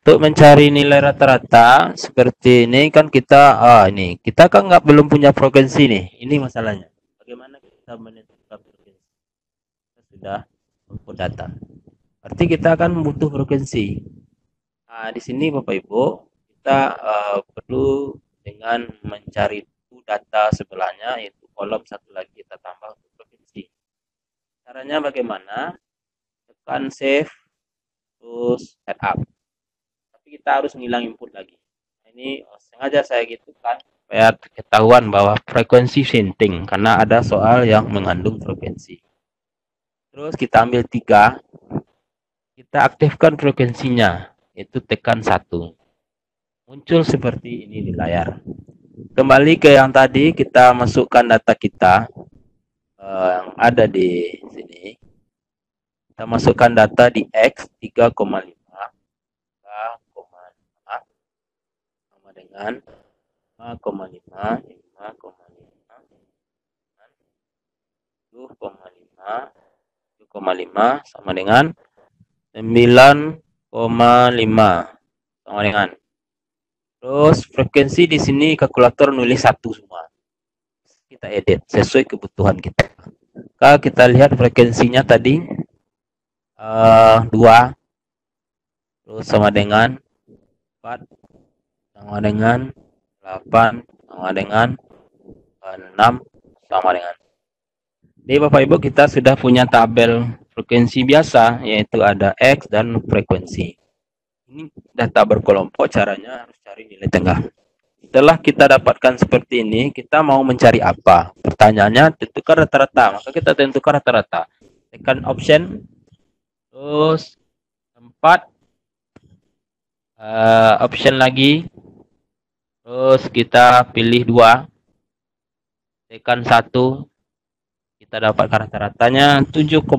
Untuk mencari nilai rata-rata seperti ini kan kita ah ini kita kan nggak belum punya frekuensi nih. Ini masalahnya. Bagaimana kita menentukan frekuensi? Sudah input data. Berarti kita akan butuh frekuensi. Nah, di sini Bapak Ibu, kita uh, perlu dengan mencari data sebelahnya yaitu kolom satu lagi kita tambah untuk frekuensi. Caranya bagaimana? Tekan save terus setup. Tapi kita harus ngilang input lagi. Nah, ini oh, sengaja saya gitu kan supaya ketahuan bahwa frekuensi sinting karena ada soal yang mengandung frekuensi. Terus kita ambil tiga, kita aktifkan frekuensinya, itu tekan satu. Muncul seperti ini di layar. Kembali ke yang tadi, kita masukkan data kita uh, yang ada di sini. Kita masukkan data di X 3,5 3,5 sama dengan 5,5 5,5 10,5 sama dengan 9,5 sama dengan. Terus frekuensi di sini kalkulator nulis satu semua. Kita edit sesuai kebutuhan kita. Kalau kita lihat frekuensinya tadi uh, terus sama dengan 4 sama dengan 8 sama dengan 6 sama dengan di Bapak Ibu kita sudah punya tabel frekuensi biasa yaitu ada X dan frekuensi. Ini data berkelompok caranya harus cari nilai tengah. Setelah kita dapatkan seperti ini, kita mau mencari apa? Pertanyaannya tentukan rata-rata. Maka kita tentukan rata-rata. Tekan option terus tempat uh, option lagi terus kita pilih dua tekan satu kita dapat rata-ratanya 7,3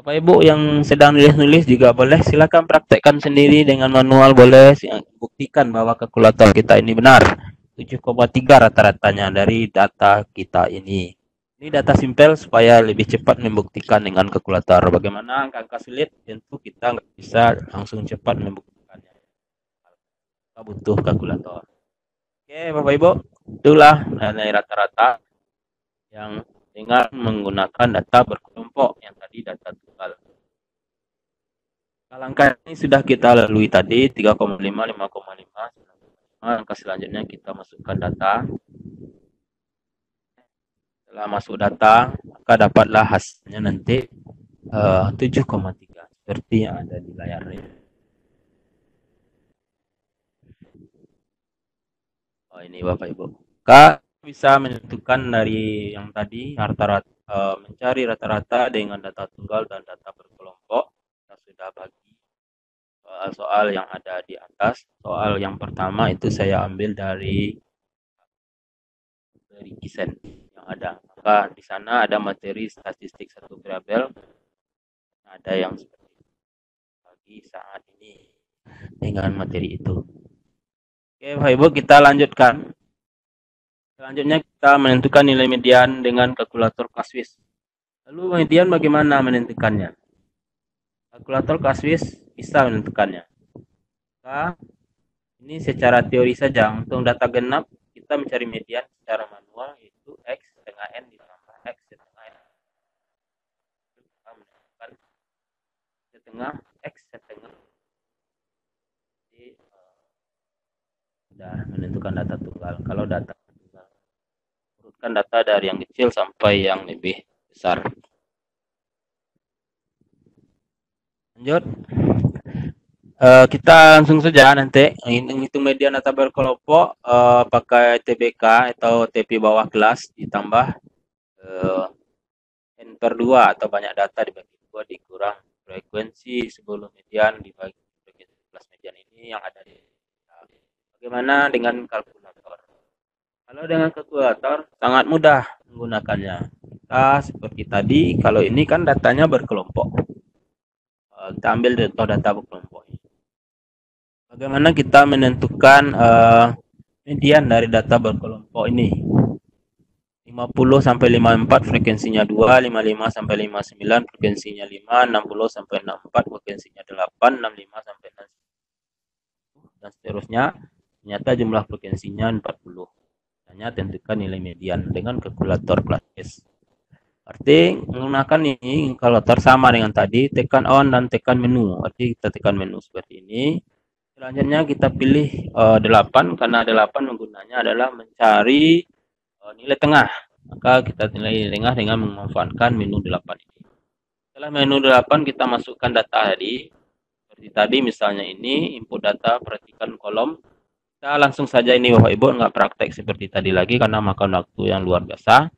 Bapak Ibu yang sedang nulis-nulis juga boleh silakan praktekkan sendiri dengan manual boleh buktikan bahwa kalkulator kita ini benar. 7,3 rata-ratanya dari data kita ini. Ini data simpel supaya lebih cepat membuktikan dengan kalkulator. Bagaimana angka-angka sulit tentu kita nggak bisa langsung cepat membuktikannya. Kita butuh kalkulator. Oke Bapak Ibu itulah nilai rata-rata yang dengan menggunakan data berkelompok yang tadi data tunggal. Langkah ini sudah kita lalui tadi 3,5, 5,5, 9,5. Langkah selanjutnya kita masukkan data. Setelah masuk data, maka dapatlah hasilnya nanti uh, 7,3 seperti yang ada di layar ini. Oh ini Bapak Ibu. Kak bisa menentukan dari yang tadi rata-rata uh, mencari rata-rata dengan data tunggal dan data berkelompok kita sudah bagi. Soal-soal yang ada di atas soal yang pertama itu saya ambil dari dari kisen yang ada. Maka di sana ada materi statistik satu variabel ada yang seperti bagi saat ini dengan materi itu. Oke Bapak Ibu kita lanjutkan Selanjutnya kita menentukan nilai median dengan kalkulator Kaswis. Lalu median bagaimana menentukannya? Kalkulator Kaswis bisa menentukannya. Maka ini secara teori saja untuk data genap kita mencari median secara manual yaitu x setengah n ditambah x setengah n. Kita menentukan setengah x setengah jadi uh, sudah menentukan data tunggal. Kalau data data dari yang kecil sampai yang lebih besar. Lanjut. eh, kita langsung saja nanti hitung median data berkelompok eh, pakai TBK atau TP bawah kelas ditambah eh, n per 2 atau banyak data dibagi dua dikurang frekuensi sebelum median dibagi frekuensi median ini yang ada di Bagaimana dengan kalkulator? Kalau dengan kalkulator sangat mudah menggunakannya. Kita seperti tadi, kalau ini kan datanya berkelompok. Eh, kita ambil data data berkelompok. Bagaimana kita menentukan uh, median dari data berkelompok ini? 50 sampai 54 frekuensinya 2, 55 sampai 59 frekuensinya 5, 60 sampai 64 frekuensinya 8, 65 sampai 60 dan seterusnya. Ternyata jumlah frekuensinya 40. Hanya tentukan nilai median dengan kalkulator kelas Arti menggunakan ini kalkulator sama dengan tadi, tekan on dan tekan menu. Arti kita tekan menu seperti ini. Selanjutnya kita pilih uh, eh, 8 karena 8 menggunanya adalah mencari uh, nilai tengah. Maka kita nilai tengah dengan memanfaatkan menu 8 ini. Setelah menu 8 kita masukkan data tadi. Seperti tadi misalnya ini input data perhatikan kolom kita langsung saja ini Bapak Ibu nggak praktek seperti tadi lagi karena makan waktu yang luar biasa.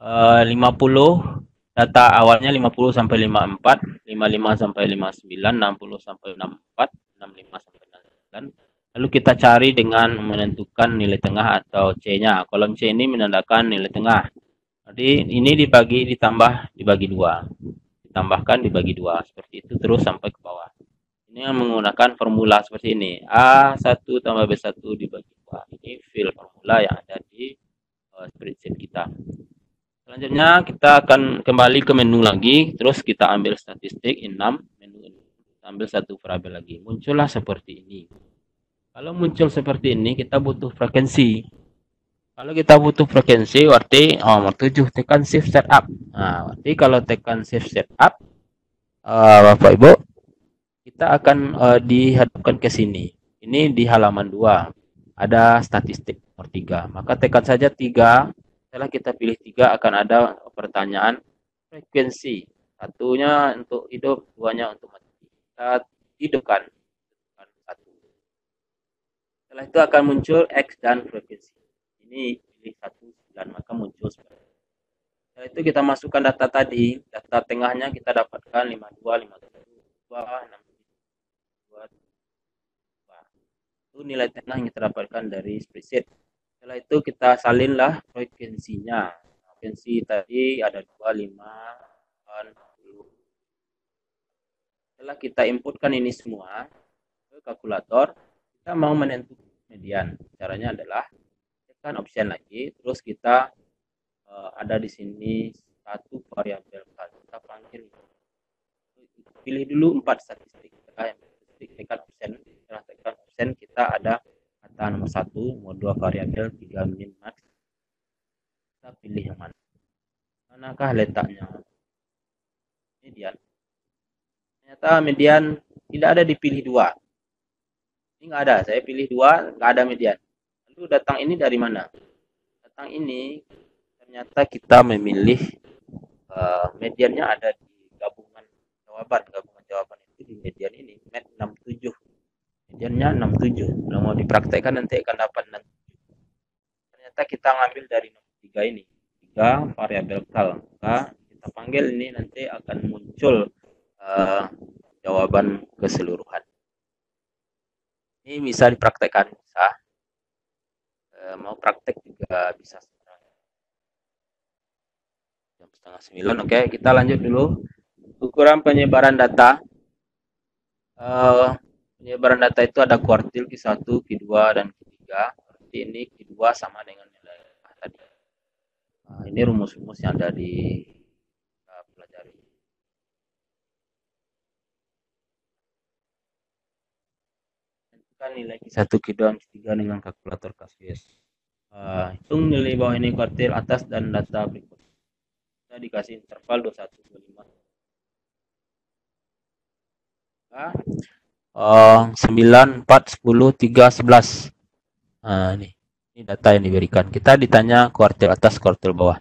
Eh, uh, 50 data awalnya 50 sampai 54, 55 sampai 59, 60 sampai 64, 65 sampai 69. Lalu kita cari dengan menentukan nilai tengah atau C-nya. Kolom C ini menandakan nilai tengah. Jadi ini dibagi ditambah dibagi dua, ditambahkan dibagi dua seperti itu terus sampai ke bawah. Ini menggunakan formula seperti ini. A1 tambah B1 dibagi 2. Ini fill formula yang ada di uh, spreadsheet kita. Selanjutnya kita akan kembali ke menu lagi. Terus kita ambil statistik 6. Menu ini. Ambil satu variabel lagi. Muncullah seperti ini. Kalau muncul seperti ini, kita butuh frekuensi. Kalau kita butuh frekuensi, berarti oh, nomor 7 tekan shift setup. Nah, berarti kalau tekan shift setup, uh, Bapak Ibu, kita akan uh, dihadapkan ke sini. Ini di halaman 2. Ada statistik nomor 3. Maka tekan saja 3. Setelah kita pilih 3 akan ada pertanyaan frekuensi. Satunya untuk hidup, duanya untuk mati. Kita hidupkan satu. Setelah itu akan muncul X dan frekuensi. Ini pilih 1, 9, maka muncul seperti Setelah itu kita masukkan data tadi, data tengahnya kita dapatkan 52, 57, 2, 6, itu nilai tengah yang kita dapatkan dari spreadsheet. Setelah itu kita salinlah frekuensinya. Frekuensi tadi ada 2, 5, 10. Setelah kita inputkan ini semua ke kalkulator, kita mau menentukan median. Caranya adalah tekan option lagi, terus kita uh, ada di sini satu variabel kita panggil pilih dulu empat statistik tekan option tekan kita ada kata nomor satu nomor dua variabel tiga min max. Kita pilih yang mana? Manakah letaknya? Median. Ternyata median tidak ada dipilih dua. Ini nggak ada saya pilih dua nggak ada median. Lalu datang ini dari mana? Datang ini ternyata kita memilih uh, mediannya ada di gabungan jawaban. Gabungan jawaban di median ini met 67 mediannya 67 kalau mau dipraktekkan nanti akan dapat 67 ternyata kita ngambil dari nomor 3 ini. 3 variabel kal maka kita panggil ini nanti akan muncul uh, jawaban keseluruhan. Ini bisa dipraktekkan bisa. Uh, mau praktek juga bisa. Jam setengah sembilan oke. Kita lanjut dulu. Ukuran penyebaran data. Uh, penyebaran data itu ada kuartil Q1, Q2, dan Q3. Berarti ini Q2 sama dengan nilai A tadi. Nah, ini rumus-rumus yang ada di pelajari. Tentukan nilai Q1, Q2, dan Q3 dengan kalkulator Casius. Uh, hitung nilai bawah ini kuartil atas dan data berikut. Kita dikasih interval 2125 uh, 9, 4, 10, 3, 11. Nah, ini. Ini data yang diberikan. Kita ditanya kuartil atas, kuartil bawah.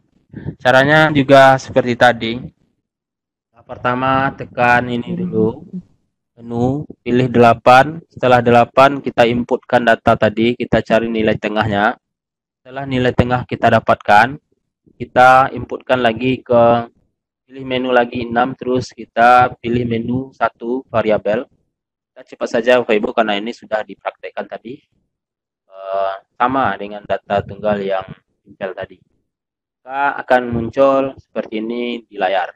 Caranya juga seperti tadi. Nah, pertama tekan ini dulu. Menu pilih 8. Setelah 8 kita inputkan data tadi, kita cari nilai tengahnya. Setelah nilai tengah kita dapatkan, kita inputkan lagi ke pilih menu lagi 6 terus kita pilih menu satu variabel. Kita cepat saja Bapak Ibu karena ini sudah dipraktekkan tadi. Uh, sama dengan data tunggal yang Intel tadi. Maka akan muncul seperti ini di layar.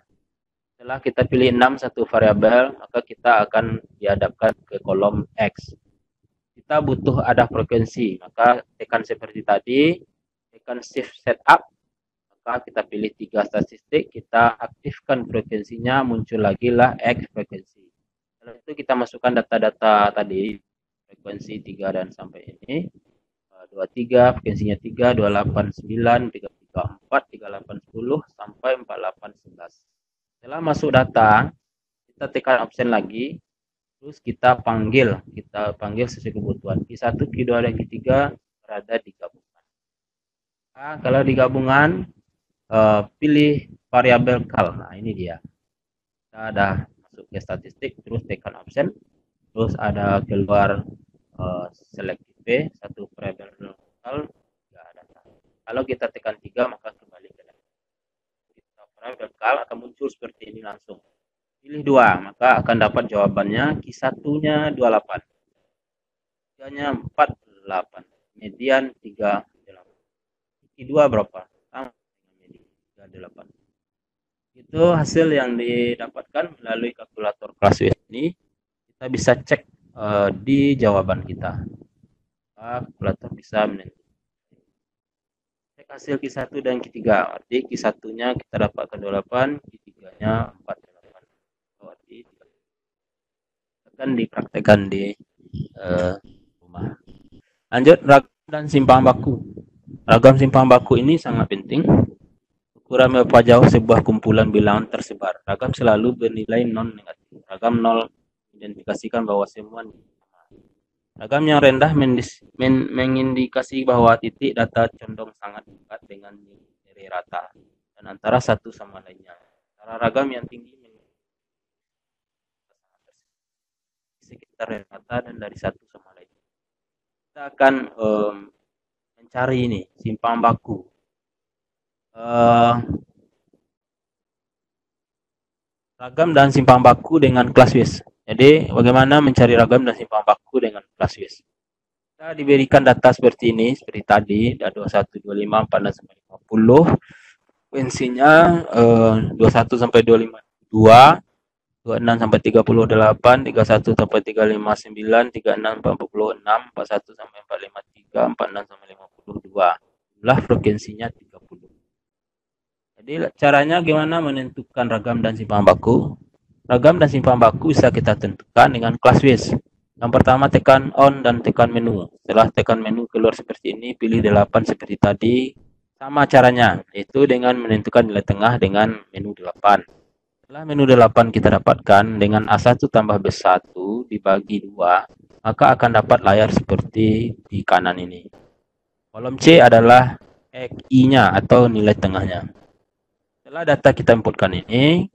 Setelah kita pilih 6 satu variabel, maka kita akan dihadapkan ke kolom X. Kita butuh ada frekuensi, maka tekan seperti tadi, tekan shift setup, maka kita pilih tiga statistik, kita aktifkan frekuensinya, muncul lagi lah X frekuensi. Setelah itu kita masukkan data-data tadi, frekuensi 3 dan sampai ini, 23, frekuensinya 3, 289, 334, 3810, sampai 4811. Setelah masuk data, kita tekan option lagi, terus kita panggil, kita panggil sesuai kebutuhan. Q1, Q2, dan Q3 berada di gabungan. Nah, kalau di gabungan, uh, pilih variabel cal. Nah, ini dia. Kita ada masuk ke statistik, terus tekan option, terus ada keluar uh, select P, satu variabel cal, tiga data. Kalau kita tekan tiga, maka kembali ke vertikal akan muncul seperti ini langsung. Pilih dua, maka akan dapat jawabannya Q satunya 28. Tiganya 48. Median 38. Q2 berapa? Sama dengan 38. Itu hasil yang didapatkan melalui kalkulator kelas ini. Kita bisa cek uh, di jawaban kita. Kalkulator bisa menentukan hasil Q1 dan Q3. Arti Q1-nya kita dapatkan 28, Q3-nya 48. Oh, arti akan dipraktekkan di uh, rumah. Lanjut ragam dan simpang baku. Ragam simpang baku ini sangat penting. Ukuran berapa jauh sebuah kumpulan bilangan tersebar. Ragam selalu bernilai non negatif. Ragam nol identifikasikan bahwa semua Ragam yang rendah men mengindikasi bahwa titik data condong sangat dekat dengan nilai rata dan antara satu sama lainnya. Cara ragam yang tinggi sekitar rata dan dari satu sama lainnya. Kita akan um, mencari ini simpang baku. Uh, ragam dan simpang baku dengan kelas WIS. Jadi bagaimana mencari ragam dan simpang baku dengan Classwiz? Kita diberikan data seperti ini, seperti tadi, ada 21, 25, 46 sampai 50. Frekuensinya eh, 21 sampai 25, 2, 26 sampai 38, 31 sampai 359, 36 46, 41 sampai 453, 46 sampai 52. Jumlah frekuensinya 30. Jadi caranya gimana menentukan ragam dan simpang baku? Ragam dan simpan baku bisa kita tentukan dengan kelas WIS. Yang pertama tekan on dan tekan menu. Setelah tekan menu keluar seperti ini, pilih 8 seperti tadi. Sama caranya, itu dengan menentukan nilai tengah dengan menu 8. Setelah menu 8 kita dapatkan dengan A1 tambah B1 dibagi 2, maka akan dapat layar seperti di kanan ini. Kolom C adalah XI-nya atau nilai tengahnya. Setelah data kita inputkan ini,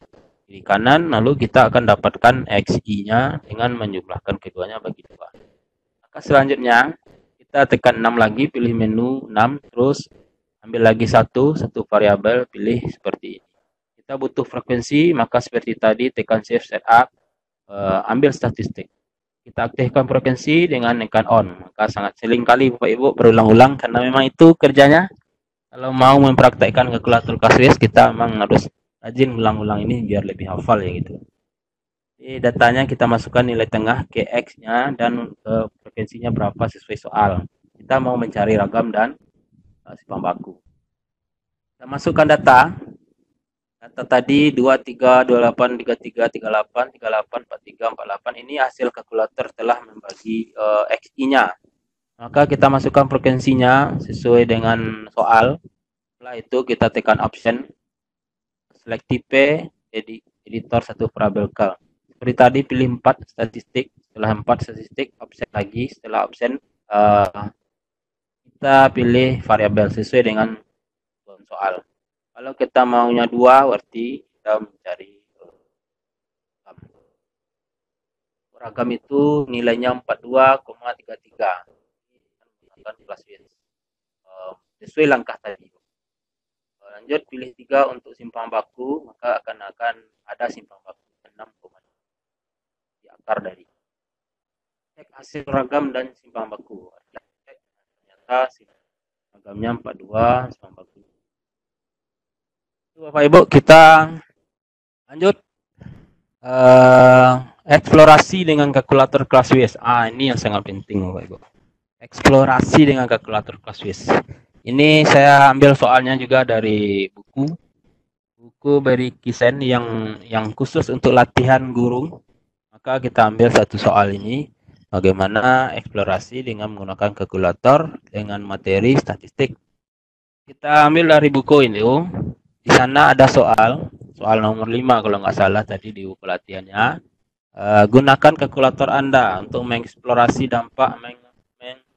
kiri kanan lalu kita akan dapatkan XI-nya dengan menjumlahkan keduanya bagi dua. Maka selanjutnya kita tekan 6 lagi pilih menu 6 terus ambil lagi satu satu variabel pilih seperti ini. Kita butuh frekuensi maka seperti tadi tekan save setup uh, ambil statistik. Kita aktifkan frekuensi dengan tekan on. Maka sangat seling kali Bapak Ibu berulang-ulang karena memang itu kerjanya. Kalau mau mempraktekkan kalkulator kasus kita memang harus rajin ulang-ulang ini biar lebih hafal ya gitu. Jadi datanya kita masukkan nilai tengah ke X-nya dan ke frekuensinya berapa sesuai soal. Kita mau mencari ragam dan uh, simpang baku. Kita masukkan data. Data tadi 23, 28, 33, 38, 38, 43, 48. Ini hasil kalkulator telah membagi uh, XI-nya. Maka kita masukkan frekuensinya sesuai dengan soal. Setelah itu kita tekan option select tipe edit, editor satu variabel cal seperti tadi pilih 4 statistik. Setelah 4 statistik offset lagi. Setelah option uh, kita pilih variabel sesuai dengan soal. Kalau kita maunya dua berarti kita mencari uh, ragam. Itu nilainya 42,33 menggunakan kelas Wins uh, sesuai langkah tadi. Uh, lanjut pilih tiga untuk simpang baku maka akan akan ada simpang baku 6, di akar dari. Cek hasil ragam dan simpang baku. Ternyata simpang ragamnya 42 simpang baku. Bapak Ibu kita lanjut. Uh, eksplorasi dengan kalkulator kelas WIS. Ah, ini yang sangat penting Bapak Ibu. Eksplorasi dengan kalkulator kelas WIS. Ini saya ambil soalnya juga dari buku buku Barry Kisen yang yang khusus untuk latihan guru. Maka kita ambil satu soal ini bagaimana eksplorasi dengan menggunakan kalkulator dengan materi statistik. Kita ambil dari buku ini. Di sana ada soal, soal nomor 5 kalau nggak salah tadi di buku latihannya. Uh, gunakan kalkulator Anda untuk mengeksplorasi dampak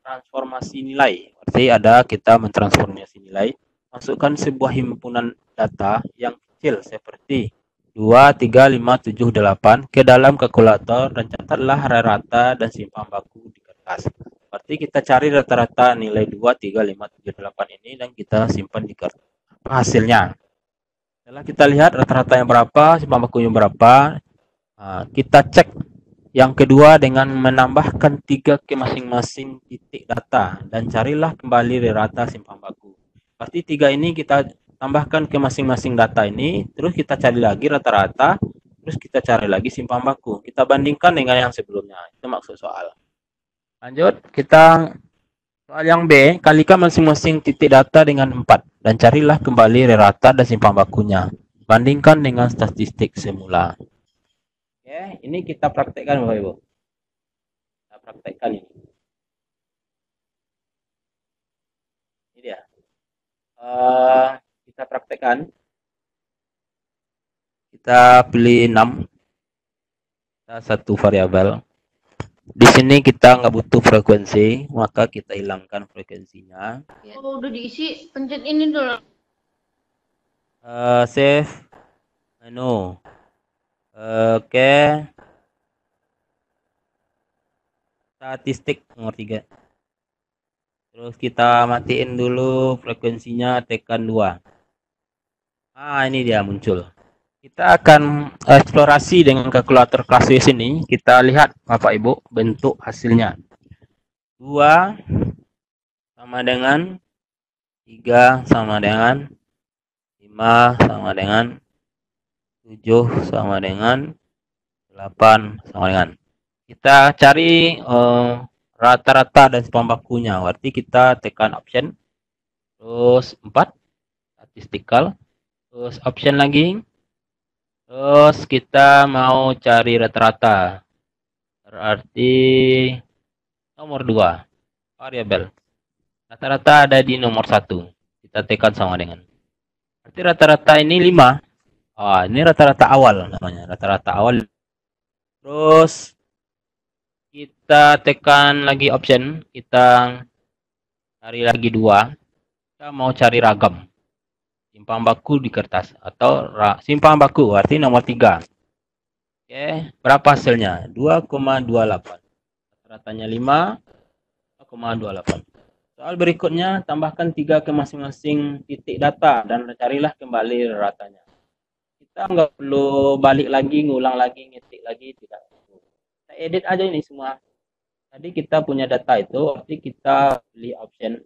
mentransformasi nilai. Berarti ada kita mentransformasi nilai, masukkan sebuah himpunan data yang kecil seperti 2, 3, 5, 7, 8 ke dalam kalkulator dan catatlah rata dan simpan baku di kertas. Berarti kita cari rata-rata nilai 2, 3, 5, 7, 8 ini dan kita simpan di kertas. Hasilnya setelah kita lihat rata-rata yang berapa, simpang bakunya berapa, ah, kita cek yang kedua dengan menambahkan tiga ke masing-masing titik data dan carilah kembali rata simpang baku. Pasti tiga ini kita tambahkan ke masing-masing data ini, terus kita cari lagi rata-rata, terus kita cari lagi simpang baku. Kita bandingkan dengan yang sebelumnya. Itu maksud soal. Lanjut, kita Soal yang B, kalikan masing-masing titik data dengan 4 dan carilah kembali rata dan simpang bakunya. Bandingkan dengan statistik semula. Oke, ini kita praktekkan Bapak Ibu. Kita praktekkan ini. Ini dia. Uh, kita praktekkan. Kita pilih 6. Kita satu variabel. Di sini kita nggak butuh frekuensi, maka kita hilangkan frekuensinya. Oh, udah diisi, pencet ini dulu. Uh, save. Anu. Uh, Oke. Statistik nomor 3. Terus kita matiin dulu frekuensinya tekan 2. Ah, ini dia muncul. Kita akan eksplorasi dengan kalkulator W ini. Kita lihat Bapak Ibu bentuk hasilnya. 2 sama dengan 3 sama dengan 5 sama dengan 7 sama dengan 8 sama dengan. Kita cari eh, rata-rata uh, dan spam bakunya. Berarti kita tekan option. Terus 4 statistical. Terus option lagi Terus kita mau cari rata-rata. Berarti nomor 2. Variabel. Rata-rata ada di nomor 1. Kita tekan sama dengan. Berarti rata-rata ini 5. Ah, ini rata-rata awal namanya. Rata-rata awal. Terus kita tekan lagi option. Kita cari lagi 2. Kita mau cari ragam simpan baku di kertas atau simpan baku arti nomor 3 oke berapa hasilnya 2,28 ratanya 5 2,28 soal berikutnya tambahkan 3 ke masing-masing titik data dan carilah kembali ratanya kita nggak perlu balik lagi ngulang lagi ngetik lagi tidak. Kita edit aja ini semua. Tadi kita punya data itu berarti kita pilih option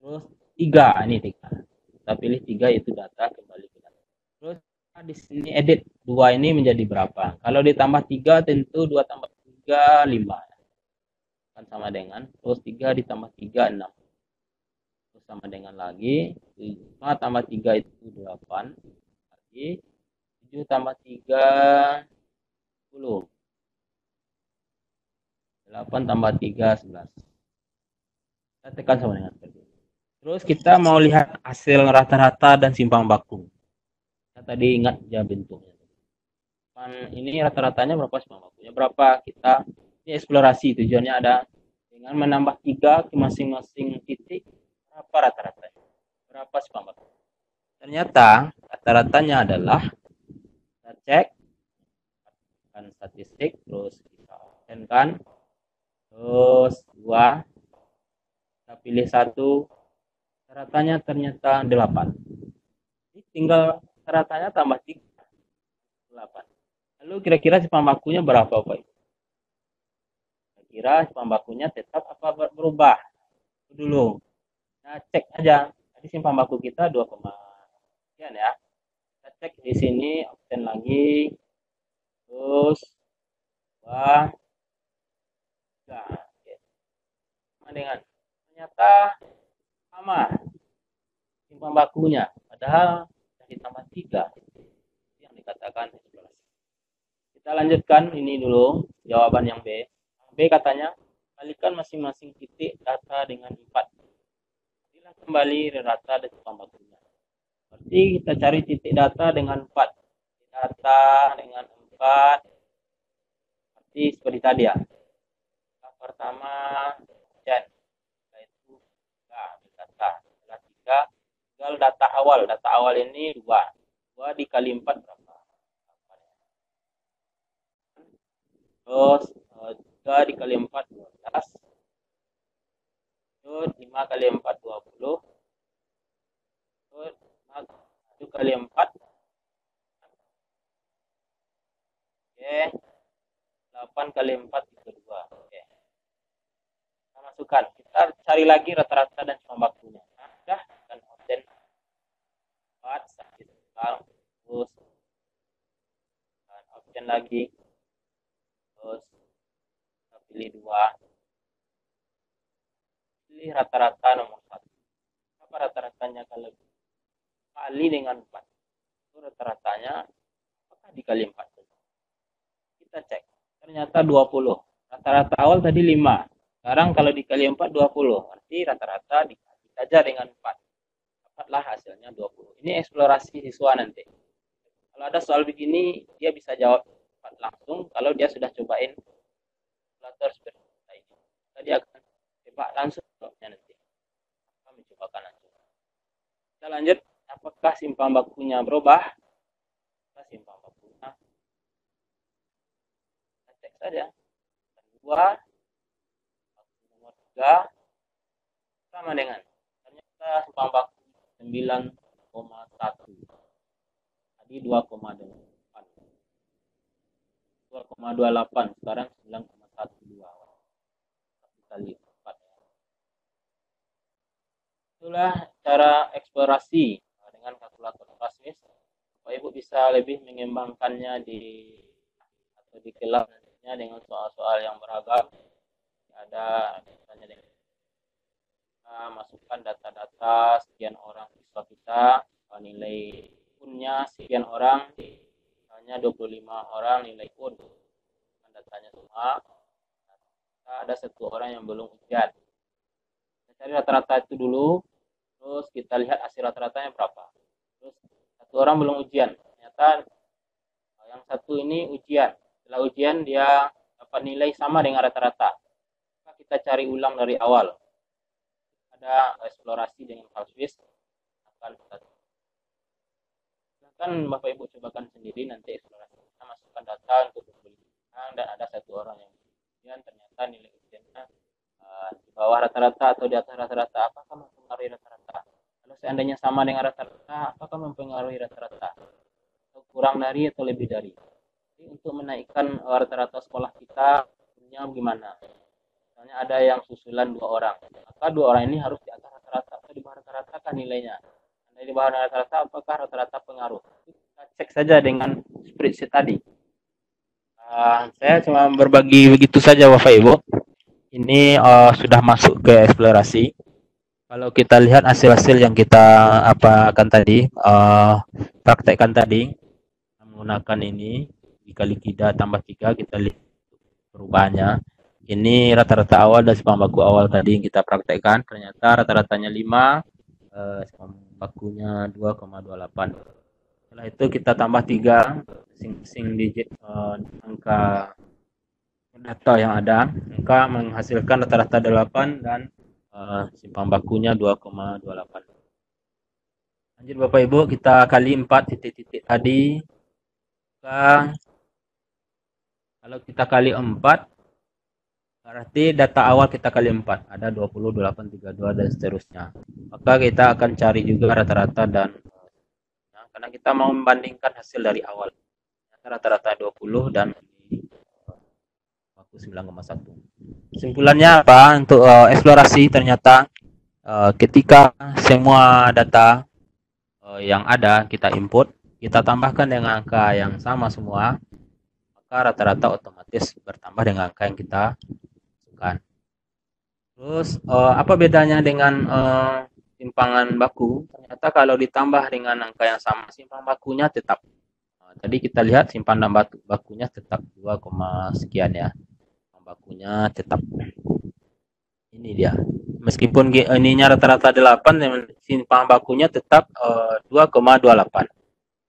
terus tiga. Ini tiga. Kita pilih tiga itu data kembali ke data. Terus di sini edit dua ini menjadi berapa. Kalau ditambah tiga tentu dua tambah tiga lima. Kan sama dengan terus tiga ditambah tiga enam. Sama dengan lagi lima tambah tiga itu delapan. Lagi tujuh tambah tiga sepuluh delapan tambah tiga sebelas kita tekan sama dengan seperti Terus kita mau lihat hasil rata-rata dan simpang baku. Kita tadi ingat ya bentuknya. Kan ini rata-ratanya berapa simpang bakunya? Berapa kita ini eksplorasi tujuannya ada dengan menambah tiga ke masing-masing titik berapa rata-ratanya? Berapa simpang baku? Ternyata rata-ratanya adalah cek. Kan statistik terus kita kan. Terus dua. Kita pilih satu. Ratanya ternyata delapan. Ini tinggal ratanya tambah tiga. Delapan. Lalu kira-kira simpang bakunya berapa Pak? Kira-kira simpang bakunya tetap apa ber- berubah? Dulu. Nah cek aja. Tadi simpang baku kita 2, sekian ya cek di sini absen lagi. Terus dua tiga. Oke. sama dengan ternyata sama. Simpang bakunya padahal ditambah tiga. Yang dikatakan kita lanjutkan ini dulu jawaban yang B. B katanya kalikan masing-masing titik data dengan empat. Kembali rata dan simpang bakunya berarti kita cari titik data dengan empat. Data dengan empat. Berarti seperti tadi ya. Yang pertama chat setelah itu data. Setelah tiga tinggal data awal. Data awal ini dua. Dua dikali empat berapa? Terus eh, tiga dikali empat dua belas. Terus lima kali empat dua puluh. Terus satu kali empat. Oke. Delapan kali empat itu dua. Oke. Kita masukkan. Kita cari lagi rata-rata dan cuma bakunya nah, dan konten empat sakit sekarang. Terus. Dan option lagi. Terus. Kita pilih dua. Pilih rata-rata nomor satu. Apa rata-ratanya kalau kali dengan empat. Itu rata-ratanya apakah dikali empat kita cek. Ternyata 20 rata-rata awal tadi 5 sekarang kalau dikali 4 20 berarti rata-rata dikali saja dengan 4 dapatlah hasilnya 20 ini eksplorasi siswa nanti. Kalau ada soal begini dia bisa jawab cepat langsung kalau dia sudah cobain kalkulator seperti ini tadi akan tebak langsung jawabnya nanti. Kami cobakan langsung? Kita lanjut apakah simpang bakunya berubah? Kita simpang bakunya? Kita cek saja. Dua nomor tiga. Sama dengan ternyata simpang baku 9,1 tadi 2,8 2,28 sekarang 9,12 kali 4 itulah cara eksplorasi dengan kalkulator Plasmis Bapak Ibu bisa lebih mengembangkannya di atau di kelas nantinya dengan soal-soal yang beragam. Ada misalnya dengan kita masukkan data-data sekian orang siswa kita nilai punya sekian orang misalnya 25 orang nilai pun. Dengan datanya semua ada satu orang yang belum ujian. Cari rata-rata itu dulu terus kita lihat hasil rata-ratanya berapa. Terus satu orang belum ujian. Ternyata yang satu ini ujian. Setelah ujian dia dapat nilai sama dengan rata-rata. Maka kita cari ulang dari awal. Ada eksplorasi dengan Kalswiss akan silakan Bapak Ibu cobakan sendiri nanti eksplorasi. Kita masukkan data untuk pemilihan dan ada satu orang yang ujian ternyata nilai ujiannya di bawah rata-rata atau di atas rata-rata apakah mempengaruhi rata-rata? Kalau seandainya sama dengan rata-rata apakah mempengaruhi rata-rata? Atau kurang dari atau lebih dari? Jadi untuk menaikkan uh, rata-rata sekolah kita punya gimana? Misalnya ada yang susulan dua orang maka dua orang ini harus di atas rata-rata atau di bawah rata-rata kan nilainya? Andai di bawah rata-rata apakah rata-rata pengaruh? Kita cek saja dengan spreadsheet tadi. Uh, saya cuma berbagi begitu saja Bapak Ibu ini uh, sudah masuk ke eksplorasi. Kalau kita lihat hasil-hasil yang kita apa akan tadi uh, praktekkan tadi menggunakan ini dikali tiga tambah tiga kita lihat perubahannya. Ini rata-rata awal dan simpang baku awal tadi yang kita praktekkan. Ternyata rata-ratanya 5 eh, simpang bakunya 2,28 setelah itu kita tambah tiga masing-masing digit eh, angka data yang ada maka menghasilkan rata-rata 8 dan eh, simpang bakunya 2,28 lanjut Bapak Ibu kita kali 4 titik-titik tadi maka kalau kita kali 4 Berarti data awal kita kali 4, ada 20, 8, 32 dan seterusnya. Maka kita akan cari juga rata-rata dan nah, karena kita mau membandingkan hasil dari awal. Rata-rata 20 dan baku 9,1. Kesimpulannya apa? Untuk uh, eksplorasi ternyata uh, ketika semua data uh, yang ada kita input, kita tambahkan dengan angka yang sama semua, maka rata-rata otomatis bertambah dengan angka yang kita masukkan. Terus uh, apa bedanya dengan uh, simpangan baku? Ternyata kalau ditambah dengan angka yang sama, simpangan bakunya tetap. Uh, tadi kita lihat simpanan bakunya tetap 2, sekian ya bakunya tetap ini dia. Meskipun ininya rata-rata 8 simpang bakunya tetap uh, 2,28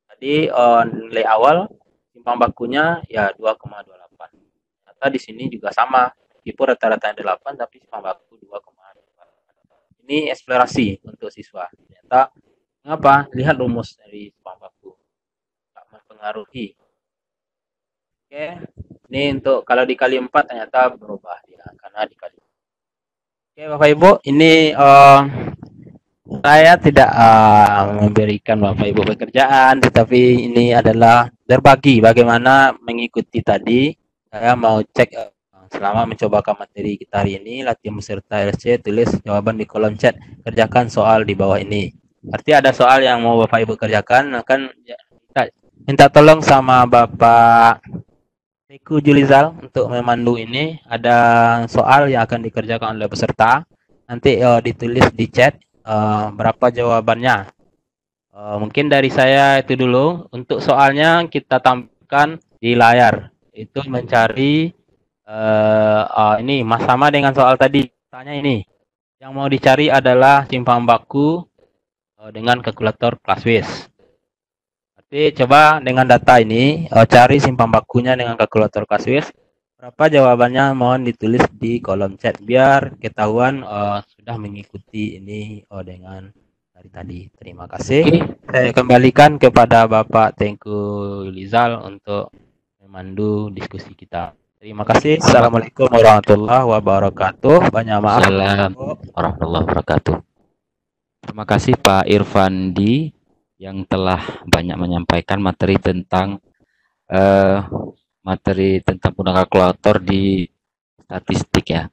tadi uh, nilai awal simpang bakunya ya 2,28 ternyata di sini juga sama. Meskipun rata-rata 8 tapi simpang baku 2,28 ini eksplorasi untuk siswa. Ternyata mengapa? Lihat rumus dari simpang baku. Tak mempengaruhi oke ini untuk kalau dikali 4 ternyata berubah ya karena dikali. Oke Bapak Ibu, ini uh, saya tidak uh, memberikan Bapak Ibu pekerjaan, tetapi ini adalah berbagi bagaimana mengikuti tadi. Saya mau cek uh, selama mencoba materi kita hari ini, latihan beserta LC, tulis jawaban di kolom chat, kerjakan soal di bawah ini. Arti ada soal yang mau Bapak Ibu kerjakan, akan ya, minta tolong sama Bapak Teku Julizal untuk memandu ini ada soal yang akan dikerjakan oleh peserta. Nanti uh, ditulis di chat uh, berapa jawabannya. Uh, mungkin dari saya itu dulu. Untuk soalnya kita tampilkan di layar. Itu mencari uh, uh, ini mas sama dengan soal tadi. Tanya ini. Yang mau dicari adalah simpang baku uh, dengan kalkulator Classwiz. Jadi coba dengan data ini uh, cari simpang bakunya dengan kalkulator Kaswis. Berapa jawabannya mohon ditulis di kolom chat biar ketahuan uh, sudah mengikuti ini uh, dengan dari tadi. Terima kasih. Saya kembalikan kepada Bapak Tengku Lizal untuk memandu diskusi kita. Terima kasih. Assalamualaikum warahmatullahi wabarakatuh. Banyak maaf. Assalamualaikum warahmatullahi wabarakatuh. Terima kasih Pak Irfan di yang telah banyak menyampaikan materi tentang uh, materi tentang penggunaan kalkulator di statistik ya.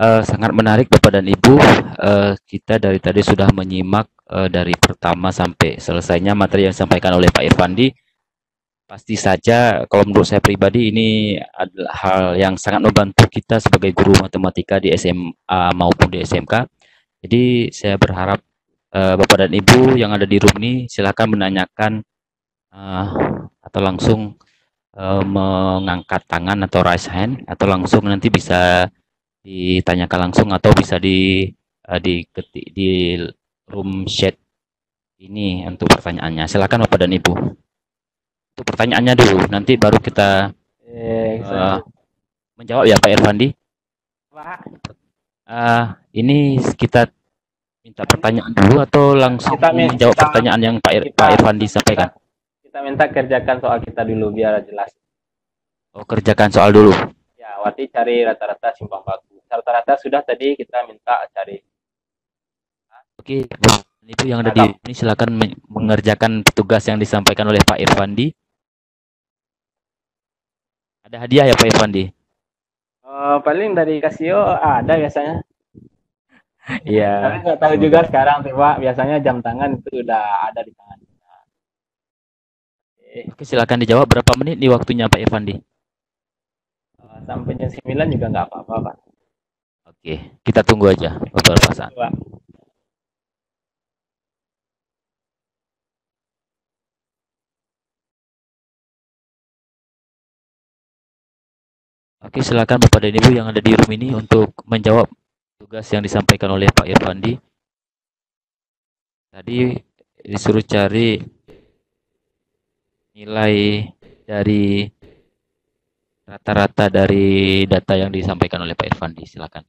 Uh, sangat menarik Bapak dan Ibu. Uh, kita dari tadi sudah menyimak uh, dari pertama sampai selesainya materi yang disampaikan oleh Pak Irfandi. Pasti saja kalau menurut saya pribadi ini adalah hal yang sangat membantu kita sebagai guru matematika di SMA maupun di SMK. Jadi saya berharap uh, Bapak dan Ibu yang ada di room ini silakan menanyakan uh, atau langsung uh, mengangkat tangan atau raise hand atau langsung nanti bisa ditanyakan langsung atau bisa di uh, di ketik di room chat ini untuk pertanyaannya. Silakan Bapak dan Ibu. Untuk pertanyaannya dulu, nanti baru kita uh, menjawab ya Pak Irfandi. Pak. Uh, ini kita minta pertanyaan dulu atau langsung kita menjawab kita, pertanyaan yang Pak, Ir, kita, Pak Irfan disampaikan? Kita minta kerjakan soal kita dulu biar jelas. Oh, kerjakan soal dulu. Ya, Wati cari rata-rata simpang baku. Rata-rata sudah tadi kita minta cari. Oke, itu yang ada di ini silakan mengerjakan tugas yang disampaikan oleh Pak Irfandi. Ada hadiah ya Pak Irfandi? Uh, paling dari Casio ada biasanya. Iya. Tapi nggak tahu juga sekarang sih Pak. Biasanya jam tangan itu udah ada di tangan. Oke, silakan dijawab berapa menit di waktunya Pak Irfandi? Eh, sampai jam 9 juga nggak apa-apa Pak. Oke, kita tunggu aja beberapa saat. Pak. Oke, silakan Bapak dan Ibu yang ada di room ini untuk menjawab tugas yang disampaikan oleh Pak Irfandi. Tadi disuruh cari nilai dari rata-rata dari data yang disampaikan oleh Pak Irfandi. Silakan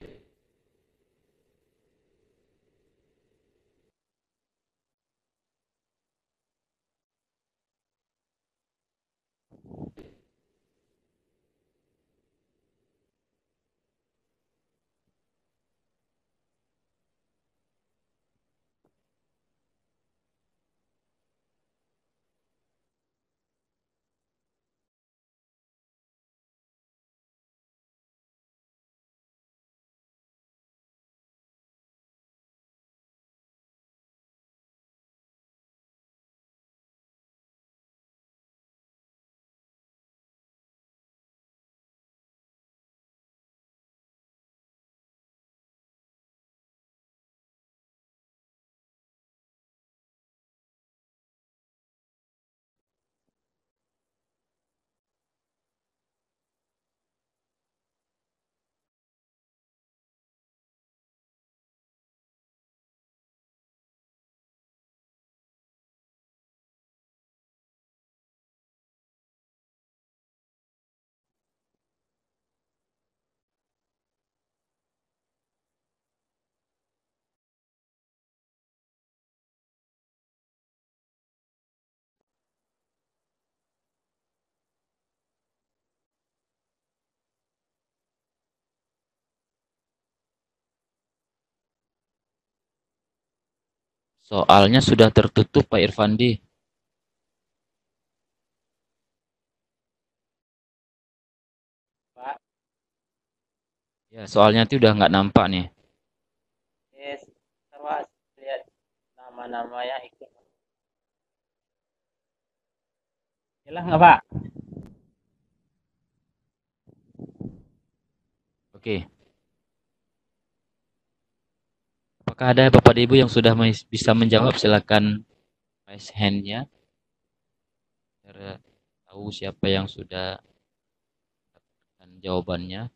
Soalnya sudah tertutup Pak Irfandi. Pak. Ya, soalnya itu udah nggak nampak nih. Yes, terus lihat nama-nama yang ikut. Jelas nggak Pak? Oke. Apakah ada Bapak Ibu yang sudah bisa menjawab? Silakan raise hand-nya. Biar tahu siapa yang sudah jawabannya.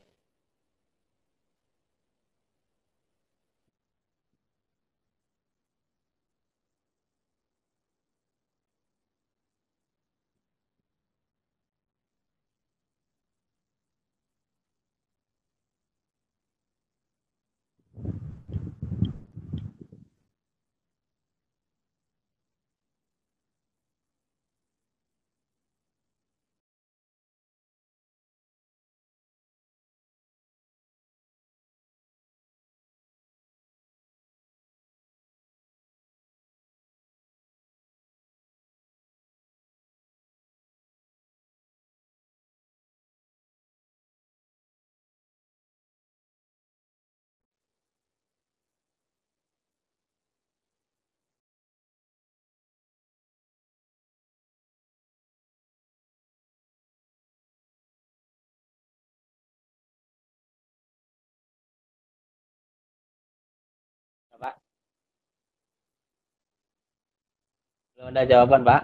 Belum ada jawaban, Pak.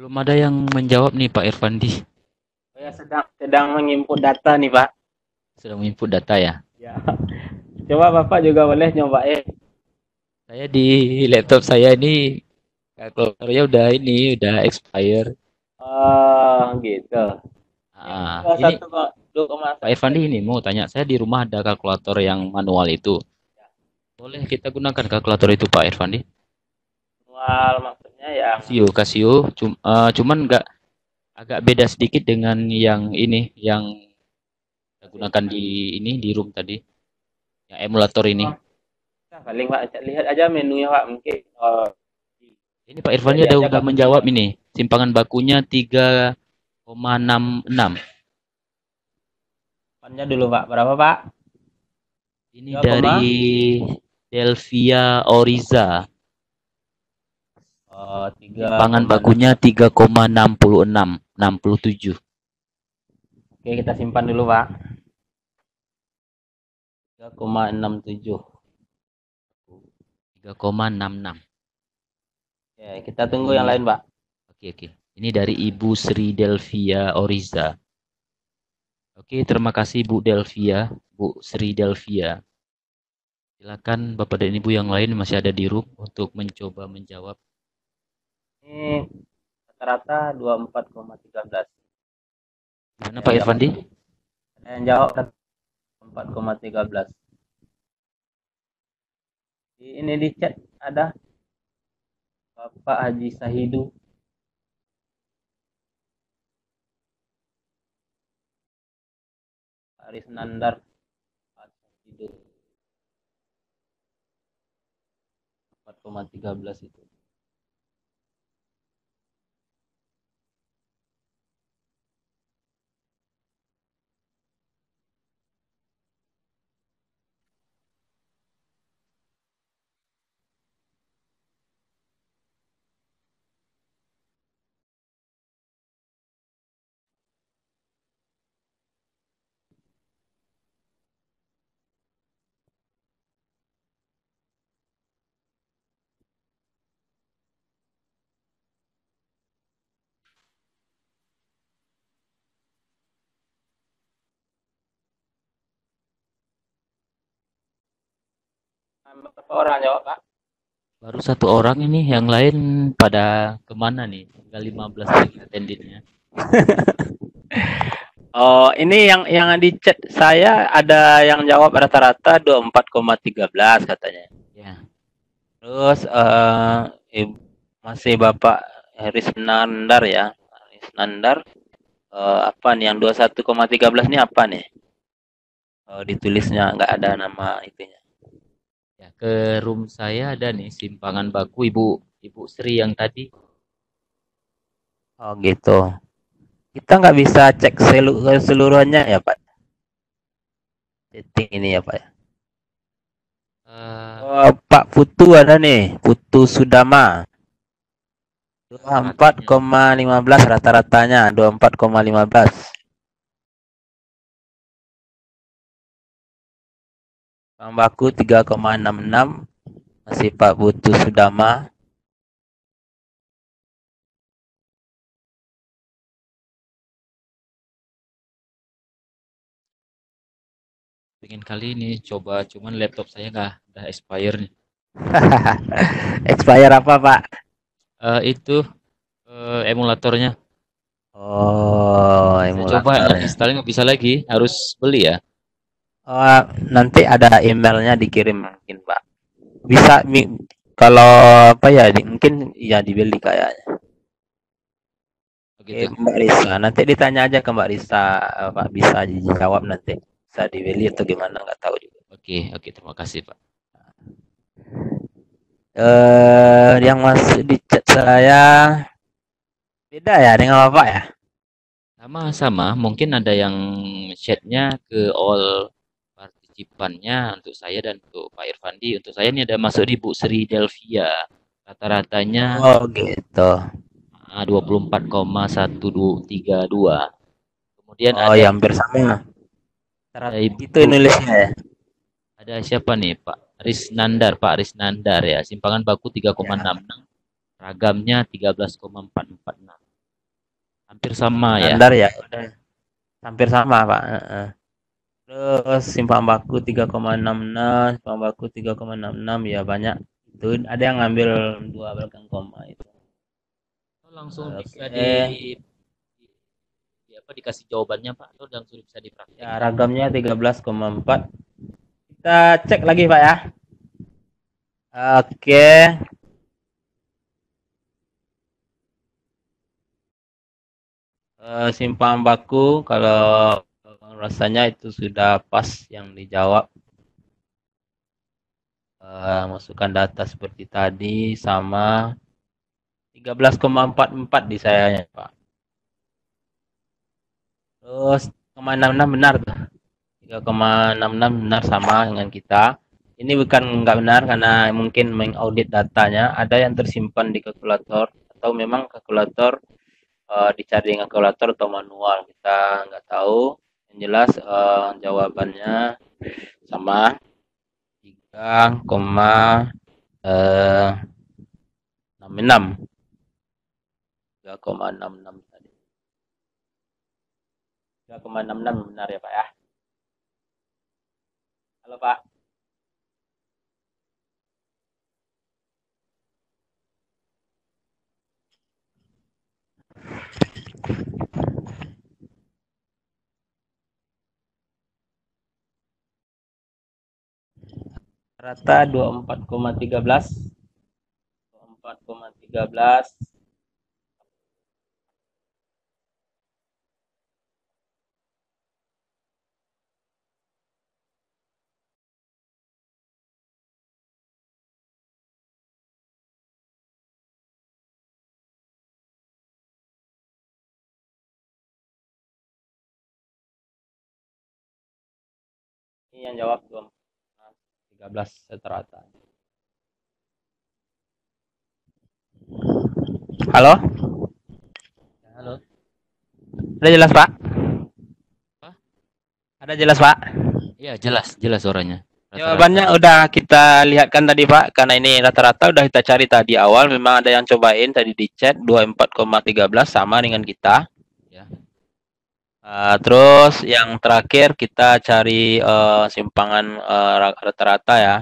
Belum ada yang menjawab nih Pak Irfandi. Saya sedang sedang menginput data nih, Pak. Sedang input data ya. Ya. Coba Bapak juga boleh nyobain. Saya di laptop saya ini kalkulatornya udah ini udah expire. Oh, gitu. Ah, ini Pak Irfandi ini mau tanya, saya di rumah ada kalkulator yang manual itu. Boleh kita gunakan kalkulator itu Pak Irfandi? manual maksudnya yang Casio, Casio, cum, eh, cuman nggak agak beda sedikit dengan yang ini, yang kita gunakan di ini di room tadi, yang emulator ini. Nah, paling Pak lihat aja menunya Pak mungkin. Oh, Ini Pak Irfandi Jadi ada udah menjawab ini, simpangan bakunya 3,66. depannya dulu Pak. Berapa Pak? Ini 3, dari Delvia Oriza. Oh, tiga. Koma bakunya 3,66, 67. Oke, kita simpan dulu, Pak. 3,67. 3,66. Oke, kita tunggu yang lain, Pak. Oke, oke. Ini dari Ibu Sri Delvia Oriza. Oke, terima kasih Bu Delvia, Bu Sri Delvia. Silakan Bapak dan Ibu yang lain masih ada di room untuk mencoba menjawab. Ini rata-rata 24,13. Gimana Pak Irfandi? Yang jawab 4,13. Di- Ini di chat ada Bapak Haji Sahidu. Aris Nandar. Pak Sahidu. 4,13 itu. Berapa orang jawab, Pak? Baru satu orang ini, yang lain pada ke mana nih? Tinggal 15 lagi attendee-nya. Oh, ini yang yang di chat saya ada yang jawab rata-rata 24,13 katanya. Ya, Terus eh Ibu- masih Bapak Haris Nandar ya. Haris Nandar eh, apa nih yang 21,13 ini apa nih? Oh, ditulisnya nggak ada nama itunya. Ya, ke room saya ada nih simpangan baku Ibu Ibu Sri yang tadi. Oh gitu. Kita nggak bisa cek selu- keseluruhannya ya Pak. Setting ini ya Pak. ya. Eh, Oh, Pak Putu ada nih, Putu Sudama. 24,15 rata-ratanya, 24,15. Bang baku 3,66 masih Pak Putu Sudama. pengen kali ini coba cuman laptop saya nggak udah expire nih. Expire apa Pak? Eh, itu eh, emulatornya. Oh, coba emulator ya. install nggak bisa lagi, harus beli ya. Oh, nanti ada emailnya dikirim mungkin Pak. Bisa mi- kalau apa ya di- mungkin ya dibeli kayaknya. Oke, Begitu. Mbak Risa, nanti ditanya aja ke Mbak Risa, eh, Pak bisa dijawab nanti. Bisa dibeli atau gimana nggak tahu juga. Oke, oke, terima kasih, Pak. Eh, yang masuk di chat saya beda ya dengan Bapak ya? Sama-sama, mungkin ada yang chatnya ke all partisipannya untuk saya dan untuk Pak Irfandi. Untuk saya ini ada masuk di Bu Sri Delvia. Rata-ratanya Oh gitu. ah, 24,1232. Kemudian Oh ada ya hampir sama. Rata- ada Ibu Itu nulisnya ya? ada siapa nih Pak Risnandar Pak Risnandar ya simpangan baku 3,66 ragamnya 13,446 hampir sama ya Standar ya hampir sama Pak. Heeh. Terus simpan baku 3,66, simpan baku 3,66 ya banyak. Itu ada yang ngambil dua belakang koma itu. Oh, langsung Oke. bisa di, di- di apa dikasih jawabannya Pak atau langsung bisa dipraktek Ya ragamnya 13,4. Kita cek lagi Pak ya. Oke. Eh, simpan baku kalau rasanya itu sudah pas yang dijawab. Eh, masukkan data seperti tadi sama 13,44 di sayanya Pak. Terus 0,66 benar tuh. 3,66 benar sama dengan kita. Ini bukan nggak benar karena mungkin mengaudit datanya ada yang tersimpan di kalkulator atau memang kalkulator eh, dicari dengan kalkulator atau manual kita nggak tahu. Yang jelas eh, jawabannya sama 3, eh, 66 3,66 tadi. 3,66 benar ya Pak ya. Halo Pak. Rata 24,13 24,13 Ini yang jawab 13 rata. Halo? halo Ada jelas, Pak? Apa? Ada jelas, Pak? ya jelas jelas suaranya Rata-rata. Jawabannya udah kita lihatkan tadi, Pak. Karena ini rata-rata udah kita cari tadi awal. Memang ada yang cobain tadi di chat 24,13 sama dengan kita. Ya. Uh, terus yang terakhir kita cari uh, simpangan uh, ra- rata-rata ya.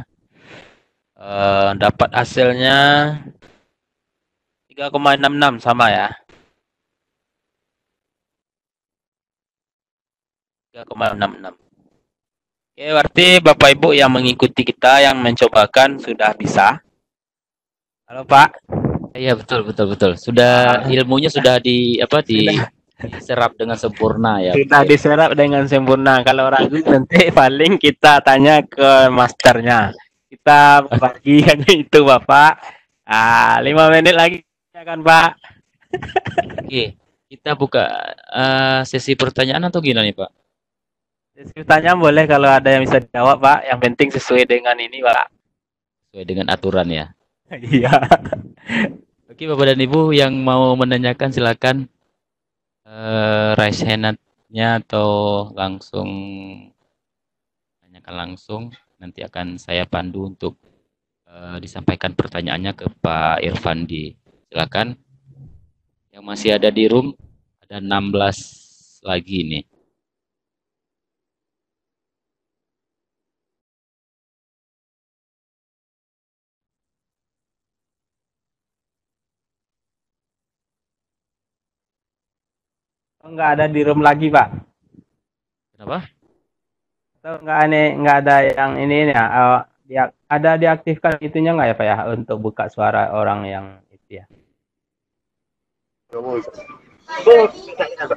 Uh, dapat hasilnya 3,66 sama ya. 3,66. Oke, berarti Bapak Ibu yang mengikuti kita yang mencobakan sudah bisa. Halo Pak. iya betul betul betul sudah ilmunya sudah di apa di Sudah. Diserap dengan sempurna ya. Sudah diserap dengan sempurna. Kalau ragu nanti paling kita tanya ke masternya. Kita bagi hanya itu Bapak. Ah, lima menit lagi ya kan Pak. Oke, kita buka eh, sesi pertanyaan atau gimana nih Pak? Diskusi pertanyaan boleh kalau ada yang bisa dijawab Pak. Yang penting sesuai dengan ini Pak. Sesuai dengan aturan ya. Iya. Oke Bapak dan Ibu yang mau menanyakan silakan eh, raise hand-nya atau langsung tanyakan langsung. Nanti akan saya pandu untuk eh, disampaikan pertanyaannya ke Pak Irfandi. Silakan. Yang masih ada di room ada 16 lagi nih. Nggak ada di room lagi Pak. Kenapa? Atau nggak aneh nggak ada yang ini ya. eh, dia ada diaktifkan itunya nggak ya Pak ya untuk buka suara orang yang itu ya.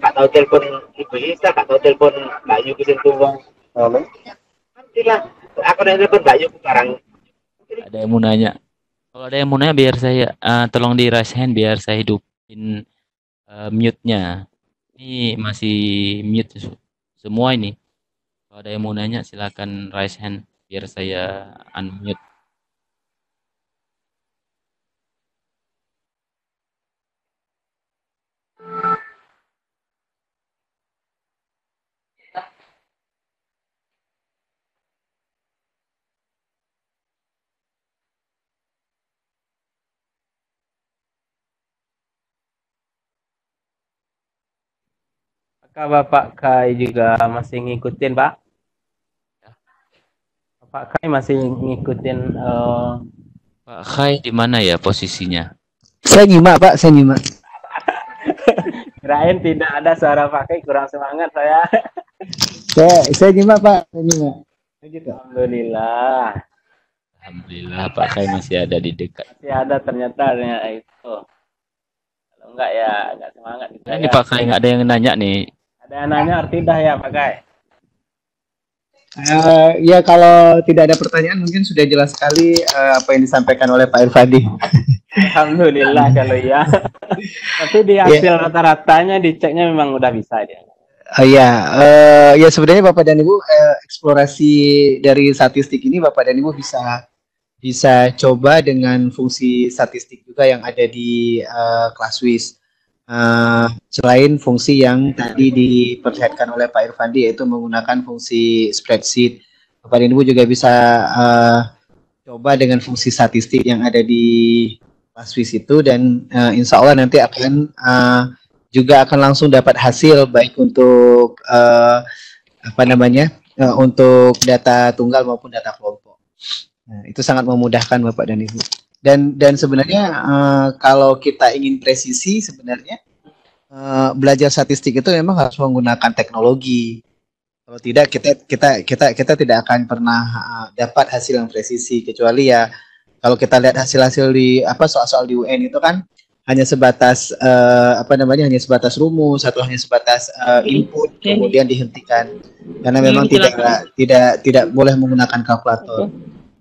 Tahu telepon ibu Isa, tahu telepon Mbak Yu ke situ bang. Nantilah, aku udah telepon Mbak Yu sekarang. Ada yang mau nanya? Kalau ada yang mau nanya biar saya eh, tolong di raise hand biar saya hidupin eh, mute-nya. Ini masih mute semua ini. Kalau ada yang mau nanya silakan raise hand biar saya unmute. Apakah Bapak Kai juga masih ngikutin Pak? Bapak Kai masih ngikutin eh, Pak Khai di mana ya posisinya? Saya nyimak Pak, saya nyimak. kirain tidak ada suara Pak Kai kurang semangat saya. Saya saya nyimak Pak, saya nyimak. Pak. Alhamdulillah. Alhamdulillah Pak Khai masih ada di dekat. Masih ada ternyata ternyata itu. Kalau enggak ya enggak semangat gitu Nah, ini. Pak Khai nggak ada yang nanya nih. Ada yang nanya arti dah ya Pak Kai. Eh, ya kalau tidak ada pertanyaan mungkin sudah jelas sekali eh, apa yang disampaikan oleh Pak Irfandi. Alhamdulillah kalau ya. Tapi di hasil rata-ratanya diceknya memang udah bisa dia. Oh iya, eh, ya sebenarnya Bapak dan Ibu eh, eksplorasi dari statistik ini Bapak dan Ibu bisa bisa coba dengan fungsi statistik juga yang ada di eh, ClassWiz. Eh, selain fungsi yang tadi diperlihatkan oleh Pak Irfandi yaitu menggunakan fungsi spreadsheet, Bapak dan Ibu juga bisa eh, coba dengan fungsi statistik yang ada di ClassWiz itu dan eh, insya Allah nanti akan eh, juga akan langsung dapat hasil baik untuk eh, apa namanya eh, untuk data tunggal maupun data kelompok. Nah, itu sangat memudahkan Bapak dan Ibu. Dan dan sebenarnya eh, kalau kita ingin presisi sebenarnya eh, belajar statistik itu memang harus menggunakan teknologi. Kalau tidak kita kita kita kita tidak akan pernah eh, dapat hasil yang presisi. Kecuali ya kalau kita lihat hasil-hasil di apa soal-soal di UN itu kan hanya sebatas eh, apa namanya hanya sebatas rumus atau hanya sebatas eh, input kemudian dihentikan. Karena memang tidak tidak tidak boleh menggunakan kalkulator.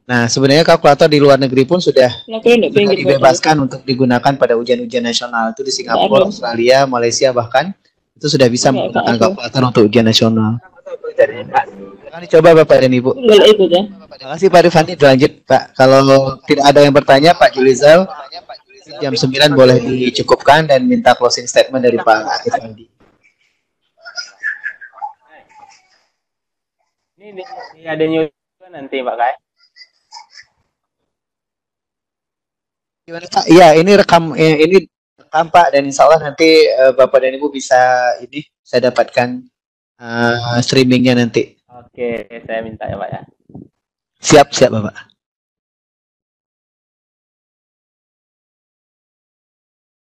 Nah sebenarnya kalkulator di luar negeri pun sudah sudah dibebaskan untuk digunakan pada ujian-ujian nasional itu di Singapura, Australia, Malaysia bahkan itu sudah bisa menggunakan kalkulator untuk ujian nasional. Silahkan dicoba Bapak dan Ibu. Terima kasih Pak Rifani. Lanjut Pak. Kalau tidak ada yang bertanya Pak Julizal, jam 9 boleh dicukupkan dan minta closing statement dari Pak Rifani. Ini, ini, ini ada new juga nanti Pak Kai. Gimana Pak? Iya, ini rekam eh, ini rekam Pak dan insya Allah nanti eh, Bapak dan Ibu bisa ini saya dapatkan eh, streamingnya nanti. Oke, saya minta ya Pak ya. Siap, siap Bapak.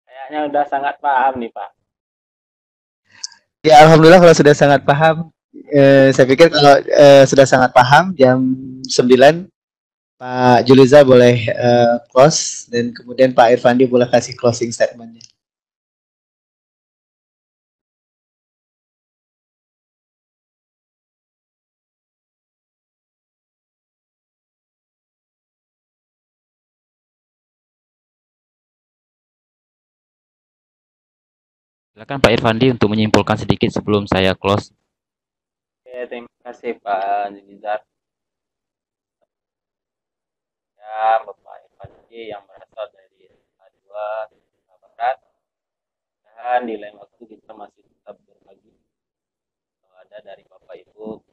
Kayaknya udah sangat paham nih Pak. Ya Alhamdulillah kalau sudah sangat paham. Eh, saya pikir kalau eh, sudah sangat paham jam 9 Pak Juliza boleh uh, close dan kemudian Pak Irfandi boleh kasih closing statementnya. Silakan Pak Irfandi untuk menyimpulkan sedikit sebelum saya close. Oke, terima kasih Pak Juliza. Ya, Bapak Irfandi yang berasal dari A2 Jawa Barat. Dan di lain waktu kita masih tetap berbagi. Kalau ada dari Bapak Ibu,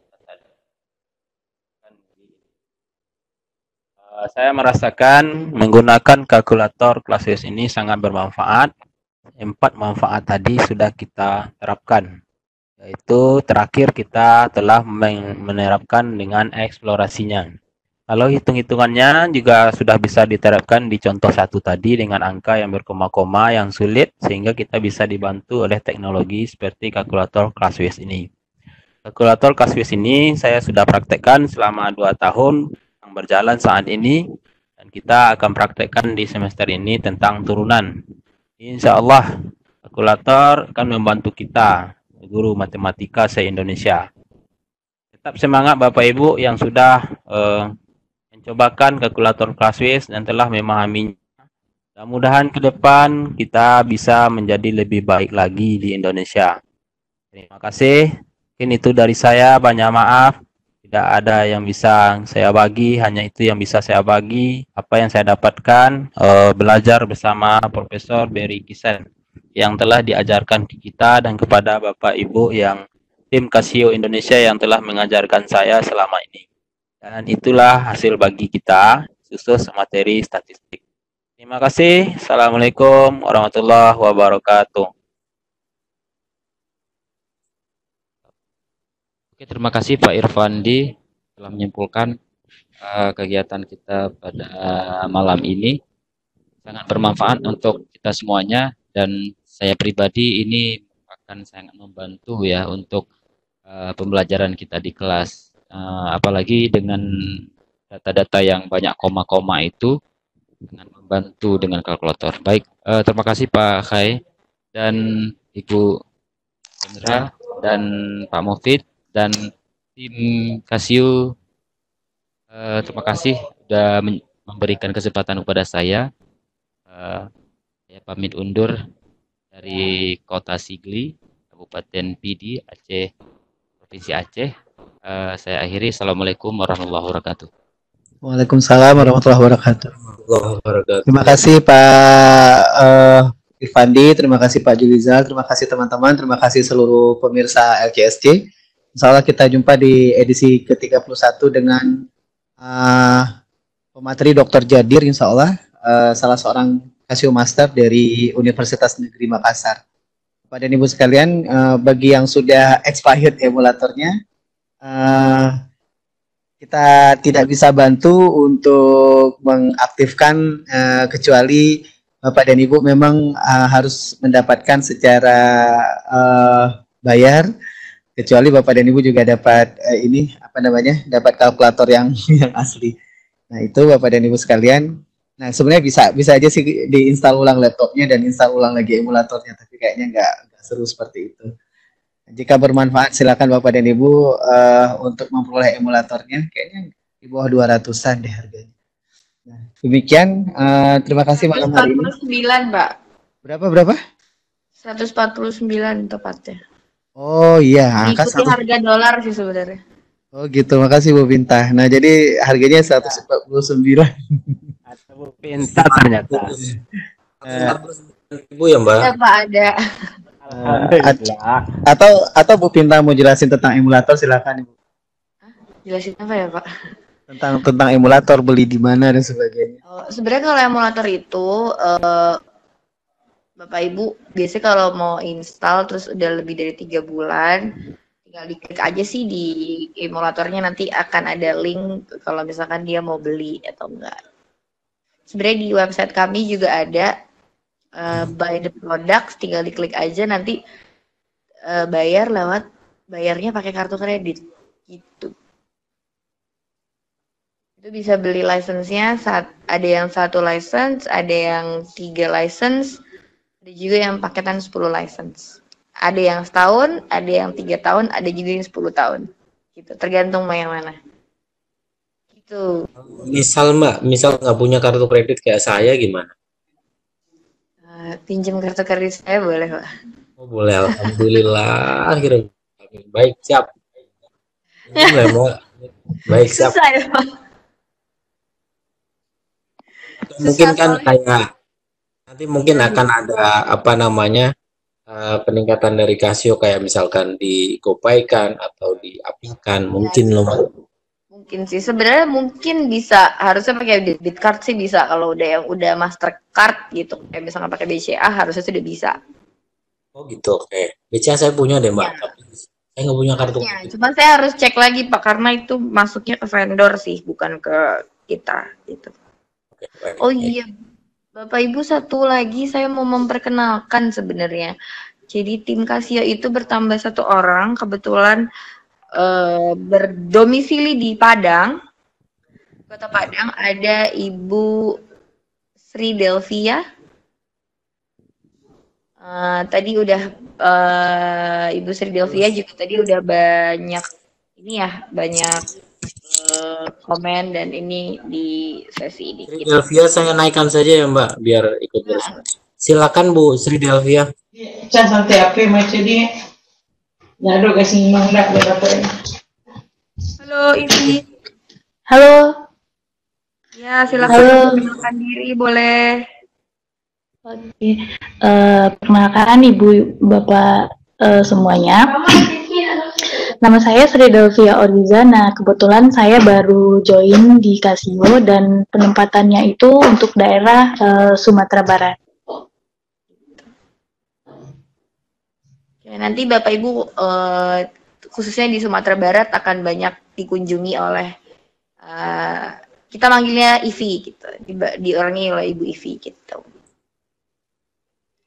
Eh, saya merasakan menggunakan kalkulator Classwiz ini sangat bermanfaat. Empat manfaat tadi sudah kita terapkan. Yaitu terakhir kita telah men- menerapkan dengan eksplorasinya. Kalau hitung-hitungannya juga sudah bisa diterapkan di contoh satu tadi dengan angka yang berkoma-koma yang sulit sehingga kita bisa dibantu oleh teknologi seperti kalkulator Classwiz ini. Kalkulator Classwiz ini saya sudah praktekkan selama dua tahun yang berjalan saat ini dan kita akan praktekkan di semester ini tentang turunan. Insya Allah kalkulator akan membantu kita guru matematika se-Indonesia. Tetap semangat Bapak Ibu yang sudah eh, mencobakan kalkulator Classwiz dan telah memahaminya. Mudah-mudahan ke depan kita bisa menjadi lebih baik lagi di Indonesia. Terima kasih. Mungkin itu dari saya. Banyak maaf. Tidak ada yang bisa saya bagi. Hanya itu yang bisa saya bagi. Apa yang saya dapatkan eh, belajar bersama Profesor Berry Kisen yang telah diajarkan ke kita dan kepada Bapak Ibu yang tim Casio Indonesia yang telah mengajarkan saya selama ini. Dan itulah hasil bagi kita khusus materi statistik. Terima kasih. Assalamualaikum warahmatullahi wabarakatuh. Oke, terima kasih Pak Irfandi telah menyimpulkan uh, kegiatan kita pada malam ini. Sangat bermanfaat untuk kita semuanya dan saya pribadi ini akan sangat membantu ya untuk uh, pembelajaran kita di kelas. Uh, apalagi dengan data-data yang banyak koma-koma itu dengan membantu dengan kalkulator. Baik, uh, terima kasih Pak Khai dan Ibu Chandra dan Pak Mufid dan tim Casio uh, terima kasih sudah memberikan kesempatan kepada saya. Uh, saya pamit undur dari Kota Sigli, Kabupaten Pidi, Aceh, Provinsi Aceh. Uh, saya akhiri. Assalamualaikum warahmatullahi wabarakatuh. Waalaikumsalam warahmatullahi wabarakatuh. Terima kasih Pak uh, Irfandi, terima kasih Pak Julizal, terima kasih teman-teman, terima kasih seluruh pemirsa LCSC. Insya Allah kita jumpa di edisi ke-31 dengan uh, pemateri Dr. Jadir, insya Allah, uh, salah seorang Casio Master dari Universitas Negeri Makassar. Bapak dan Ibu sekalian, uh, bagi yang sudah expired emulatornya, uh, kita tidak bisa bantu untuk mengaktifkan uh, kecuali Bapak dan Ibu memang uh, harus mendapatkan secara uh, bayar kecuali Bapak dan Ibu juga dapat uh, ini apa namanya dapat kalkulator yang yang asli. Nah itu Bapak dan Ibu sekalian. Nah sebenarnya bisa bisa aja sih diinstal ulang laptopnya dan install ulang lagi emulatornya, tapi kayaknya nggak seru seperti itu. Jika bermanfaat silakan Bapak dan Ibu uh, untuk memperoleh emulatornya, kayaknya di bawah 200-an deh harganya. Nah, demikian uh, terima kasih malam hari ini. 149, Pak. Berapa berapa? 149 tepatnya. Oh iya, angka Ikuti satu. harga dolar sih sebenarnya. Oh gitu, makasih Bu Bintah. Nah jadi harganya 149. Atau Bu Pinta ternyata. Ibu ya Mbak. Ya, Pak ada. Alhamdulillah. Atau atau Bu Pinta mau jelasin tentang emulator silakan Ibu. Jelasin apa ya, Pak? Tentang tentang emulator beli di mana dan sebagainya. Oh, sebenarnya kalau emulator itu eh, Bapak Ibu biasanya kalau mau install terus udah lebih dari tiga bulan tinggal diklik aja sih di emulatornya nanti akan ada link kalau misalkan dia mau beli atau enggak. Sebenarnya di website kami juga ada eh, buy the product tinggal diklik aja nanti eh, bayar lewat bayarnya pakai kartu kredit gitu. Itu bisa beli license-nya saat ada yang satu license, ada yang tiga license, ada juga yang paketan 10 license. Ada yang setahun, ada yang tiga tahun, ada juga yang 10 tahun. Gitu, tergantung mau yang mana. Gitu. Misal Mbak, misal nggak punya kartu kredit kayak saya gimana? Eh, pinjam kartu kredit saya boleh, Pak. Oh boleh, alhamdulillah. Akhirnya baik siap. Ini. Baik siap. Susah ya, Pak. Mungkin Susah kan soalnya. kayak nanti mungkin akan ada apa namanya eh, peningkatan dari Casio kayak misalkan digopaikan atau diapikan mungkin loh Mbak. Mungkin sih sebenarnya mungkin bisa harusnya pakai debit card sih bisa kalau udah yang udah Mastercard gitu. Kayak misalnya pakai BCA harusnya sudah bisa. Oh gitu, oke. BCA saya punya deh Mbak, tapi saya nggak punya kartu. Ya, cuman saya harus cek lagi Pak karena itu masuknya ke vendor sih bukan ke kita gitu. Oke, baik. Oh iya, Bapak Ibu satu lagi saya mau memperkenalkan sebenarnya. Jadi tim Casio itu bertambah satu orang, kebetulan eh, berdomisili di Padang, Kota Padang. Ada Ibu Sri Delvia. Eh, tadi udah eh, Ibu Sri Delvia juga tadi udah banyak ini ya banyak eh, komen dan ini di sesi ini. Sri. Delvia saya naikkan saja ya Mbak, biar ikut terus. Silakan Bu Sri Delvia. Chan santai apa macam dia? Nyado kasih mandak berapa ini? Halo Ivi. Halo, Ya, silakan Halo. memperkenalkan diri boleh. oke. Eh, perkenalkan Ibu Bapak eh, semuanya. Nama saya Sri Delvia Oriza. Nah, kebetulan saya baru join di Casio dan penempatannya itu untuk daerah eh, Sumatera Barat. Ya, nanti Bapak Ibu eh, khususnya di Sumatera Barat akan banyak dikunjungi oleh eh, kita manggilnya Ivi gitu. Di- Diorangi oleh Ibu Ivi gitu.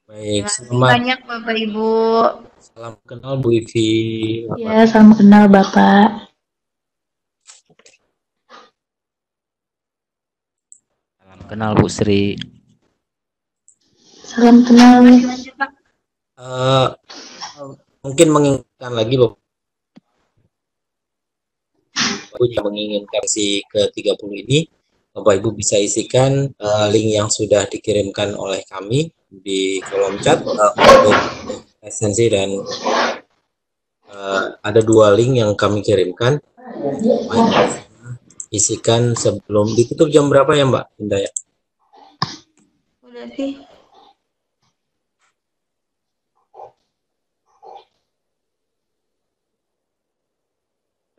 Baik, Terima kasih selamat banyak Bapak Ibu. salam kenal Bu Ivi. Ya, salam kenal Bapak. Salam kenal Bu Sri. Salam kenal. Eh, mungkin mengingatkan lagi Bapak Ibu yang menginginkan si ke-30 ini, Bapak Ibu bisa isikan eh, link yang sudah dikirimkan oleh kami di kolom chat eh, untuk esensi dan eh, ada dua link yang kami kirimkan. Isikan sebelum ditutup jam berapa ya Mbak Indah ya? Udah sih.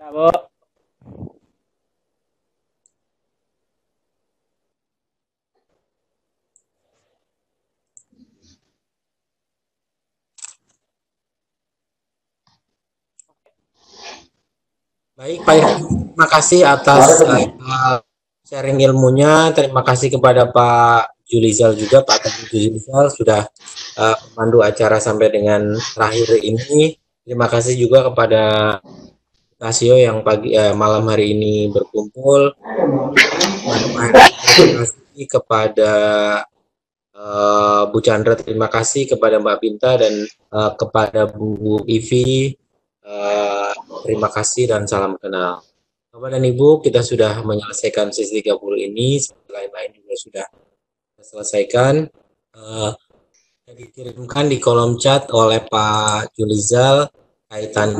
Ya, Bu. Baik, Pak terima kasih atas uh, sharing ilmunya. Terima kasih kepada Pak Julizal juga, Pak Teguh Julizal sudah uh, memandu acara sampai dengan terakhir ini. Terima kasih juga kepada Casio yang pagi eh, malam hari ini berkumpul. Terima kasih kepada eh, Bu Chandra, terima kasih kepada Mbak Binta dan eh, kepada Bu Ivi. Eh, terima kasih dan salam kenal. Bapak dan Ibu, kita sudah menyelesaikan sesi 30 ini. Lain-lain juga sudah selesaikan. Yang dikirimkan di kolom chat oleh Pak Julizal kaitan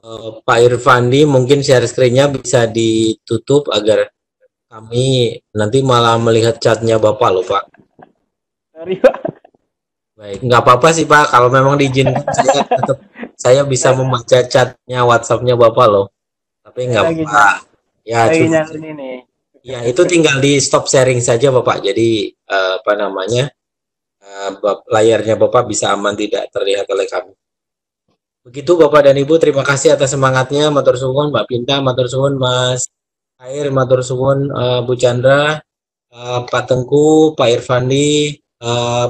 Eh, Pak Irfandi mungkin share screen-nya bisa ditutup agar kami nanti malah melihat chatnya Bapak loh Pak. Sorry, Pak. Baik, nggak apa-apa sih Pak. Kalau memang diizinkan saya tetap saya bisa membaca chatnya WhatsApp-nya Bapak loh. Tapi nggak apa-apa. Ya, Lagi cuma- nyalin ini. ya itu tinggal di stop sharing saja Bapak. Jadi eh, apa namanya bap- layarnya Bapak bisa aman tidak terlihat oleh kami. Begitu Bapak dan Ibu, terima kasih atas semangatnya. Matur suwun Mbak Pinta, matur suwun Mas Air, matur suwun eh, Bu Chandra, eh, Pak Tengku, Pak Irfandi, eh,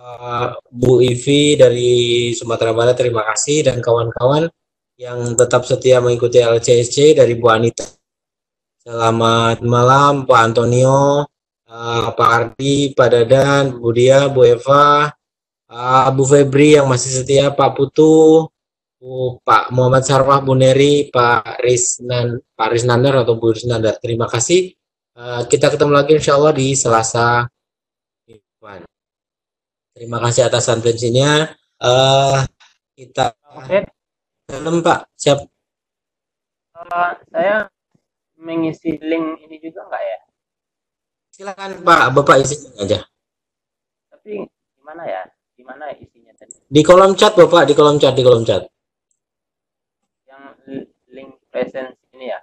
eh, Bu Ivi dari Sumatera Barat terima kasih dan kawan-kawan yang tetap setia mengikuti LCSC dari Bu Anita. Selamat malam Pak Antonio, eh, Pak Ardi, Pak Dadan, Bu Dia, Bu Eva, eh, Bu Febri yang masih setia, Pak Putu, Bu Pak Muhammad Sarwah, Bu Neri, Pak Riznan, Pak Riznander atau Bu Riznander. Terima kasih. Eh, kita ketemu lagi insya Allah di Selasa depan. Terima kasih atas atensinya. Eh kita Oke, dalam Pak, siap. eh, saya mengisi link ini juga nggak ya? Silakan Pak, Bapak isi aja. Tapi gimana ya? Gimana isinya tadi? Di kolom chat Bapak, di kolom chat, di kolom chat. Presence ini ya?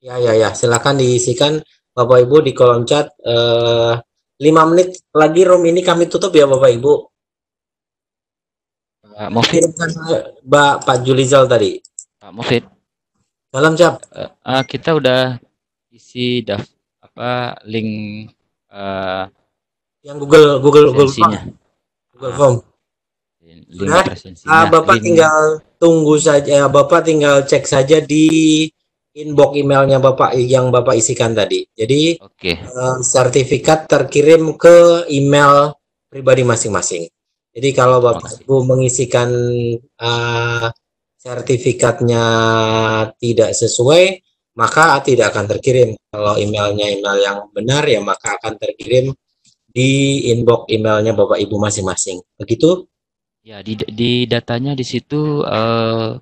Ya, ya, ya. Silakan diisikan Bapak Ibu di kolom chat. Eh 5 menit lagi room ini kami tutup ya Bapak Ibu. Pak Mufid, Mbak Pak Julizal tadi. Pak Mufid, Dalam chat. eh, eh, kita udah isi daf apa link eh Yang Google Google Google Form. Google Form. Link Sudah? presensinya. Ah, Bapak link- tinggal tunggu saja, Bapak tinggal cek saja di inbox emailnya Bapak yang Bapak isikan tadi. Jadi Oke, eh, sertifikat terkirim ke email pribadi masing-masing. Jadi kalau Bapak. Ibu mengisikan eh, sertifikatnya tidak sesuai, maka tidak akan terkirim. Kalau emailnya email yang benar ya maka akan terkirim di inbox emailnya Bapak Ibu masing-masing. Begitu? Ya di di datanya di situ eh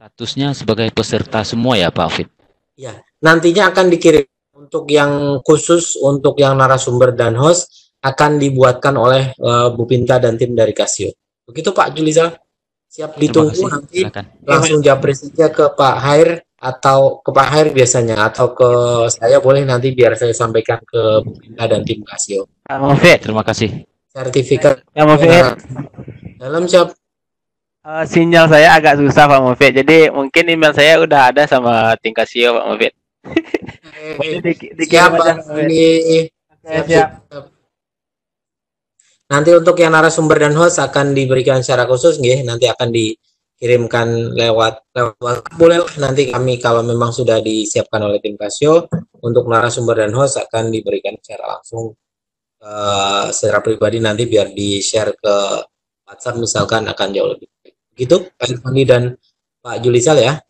statusnya sebagai peserta semua ya Pak Mufid. nantinya akan dikirim untuk yang khusus untuk yang narasumber dan host akan dibuatkan oleh eh, Bu Pinta dan tim dari Casio. Begitu Pak Julizal? Siap Terima ditunggu kasih. nanti Silakan. langsung japri saja ke Pak Hair atau ke Pak Hair biasanya atau ke saya boleh nanti biar saya sampaikan ke Bu Pinta dan tim Casio. Pak Mufid, Terima kasih. Sertifikat Pak Mufid, dalam siap eh, sinyal saya agak susah Pak Mufid. Jadi mungkin email saya udah ada sama Tingkasio Pak Mufid. Di- siap Pak ini siap. Nanti untuk yang narasumber dan host akan diberikan secara khusus, nggih. Nanti akan dikirimkan lewat lewat boleh nanti kami kalau memang sudah disiapkan oleh tim Casio untuk narasumber dan host akan diberikan secara langsung eh, secara pribadi nanti biar di share ke WhatsApp misalkan akan jauh lebih baik. Begitu Pak Irfandi dan Pak Julisal ya.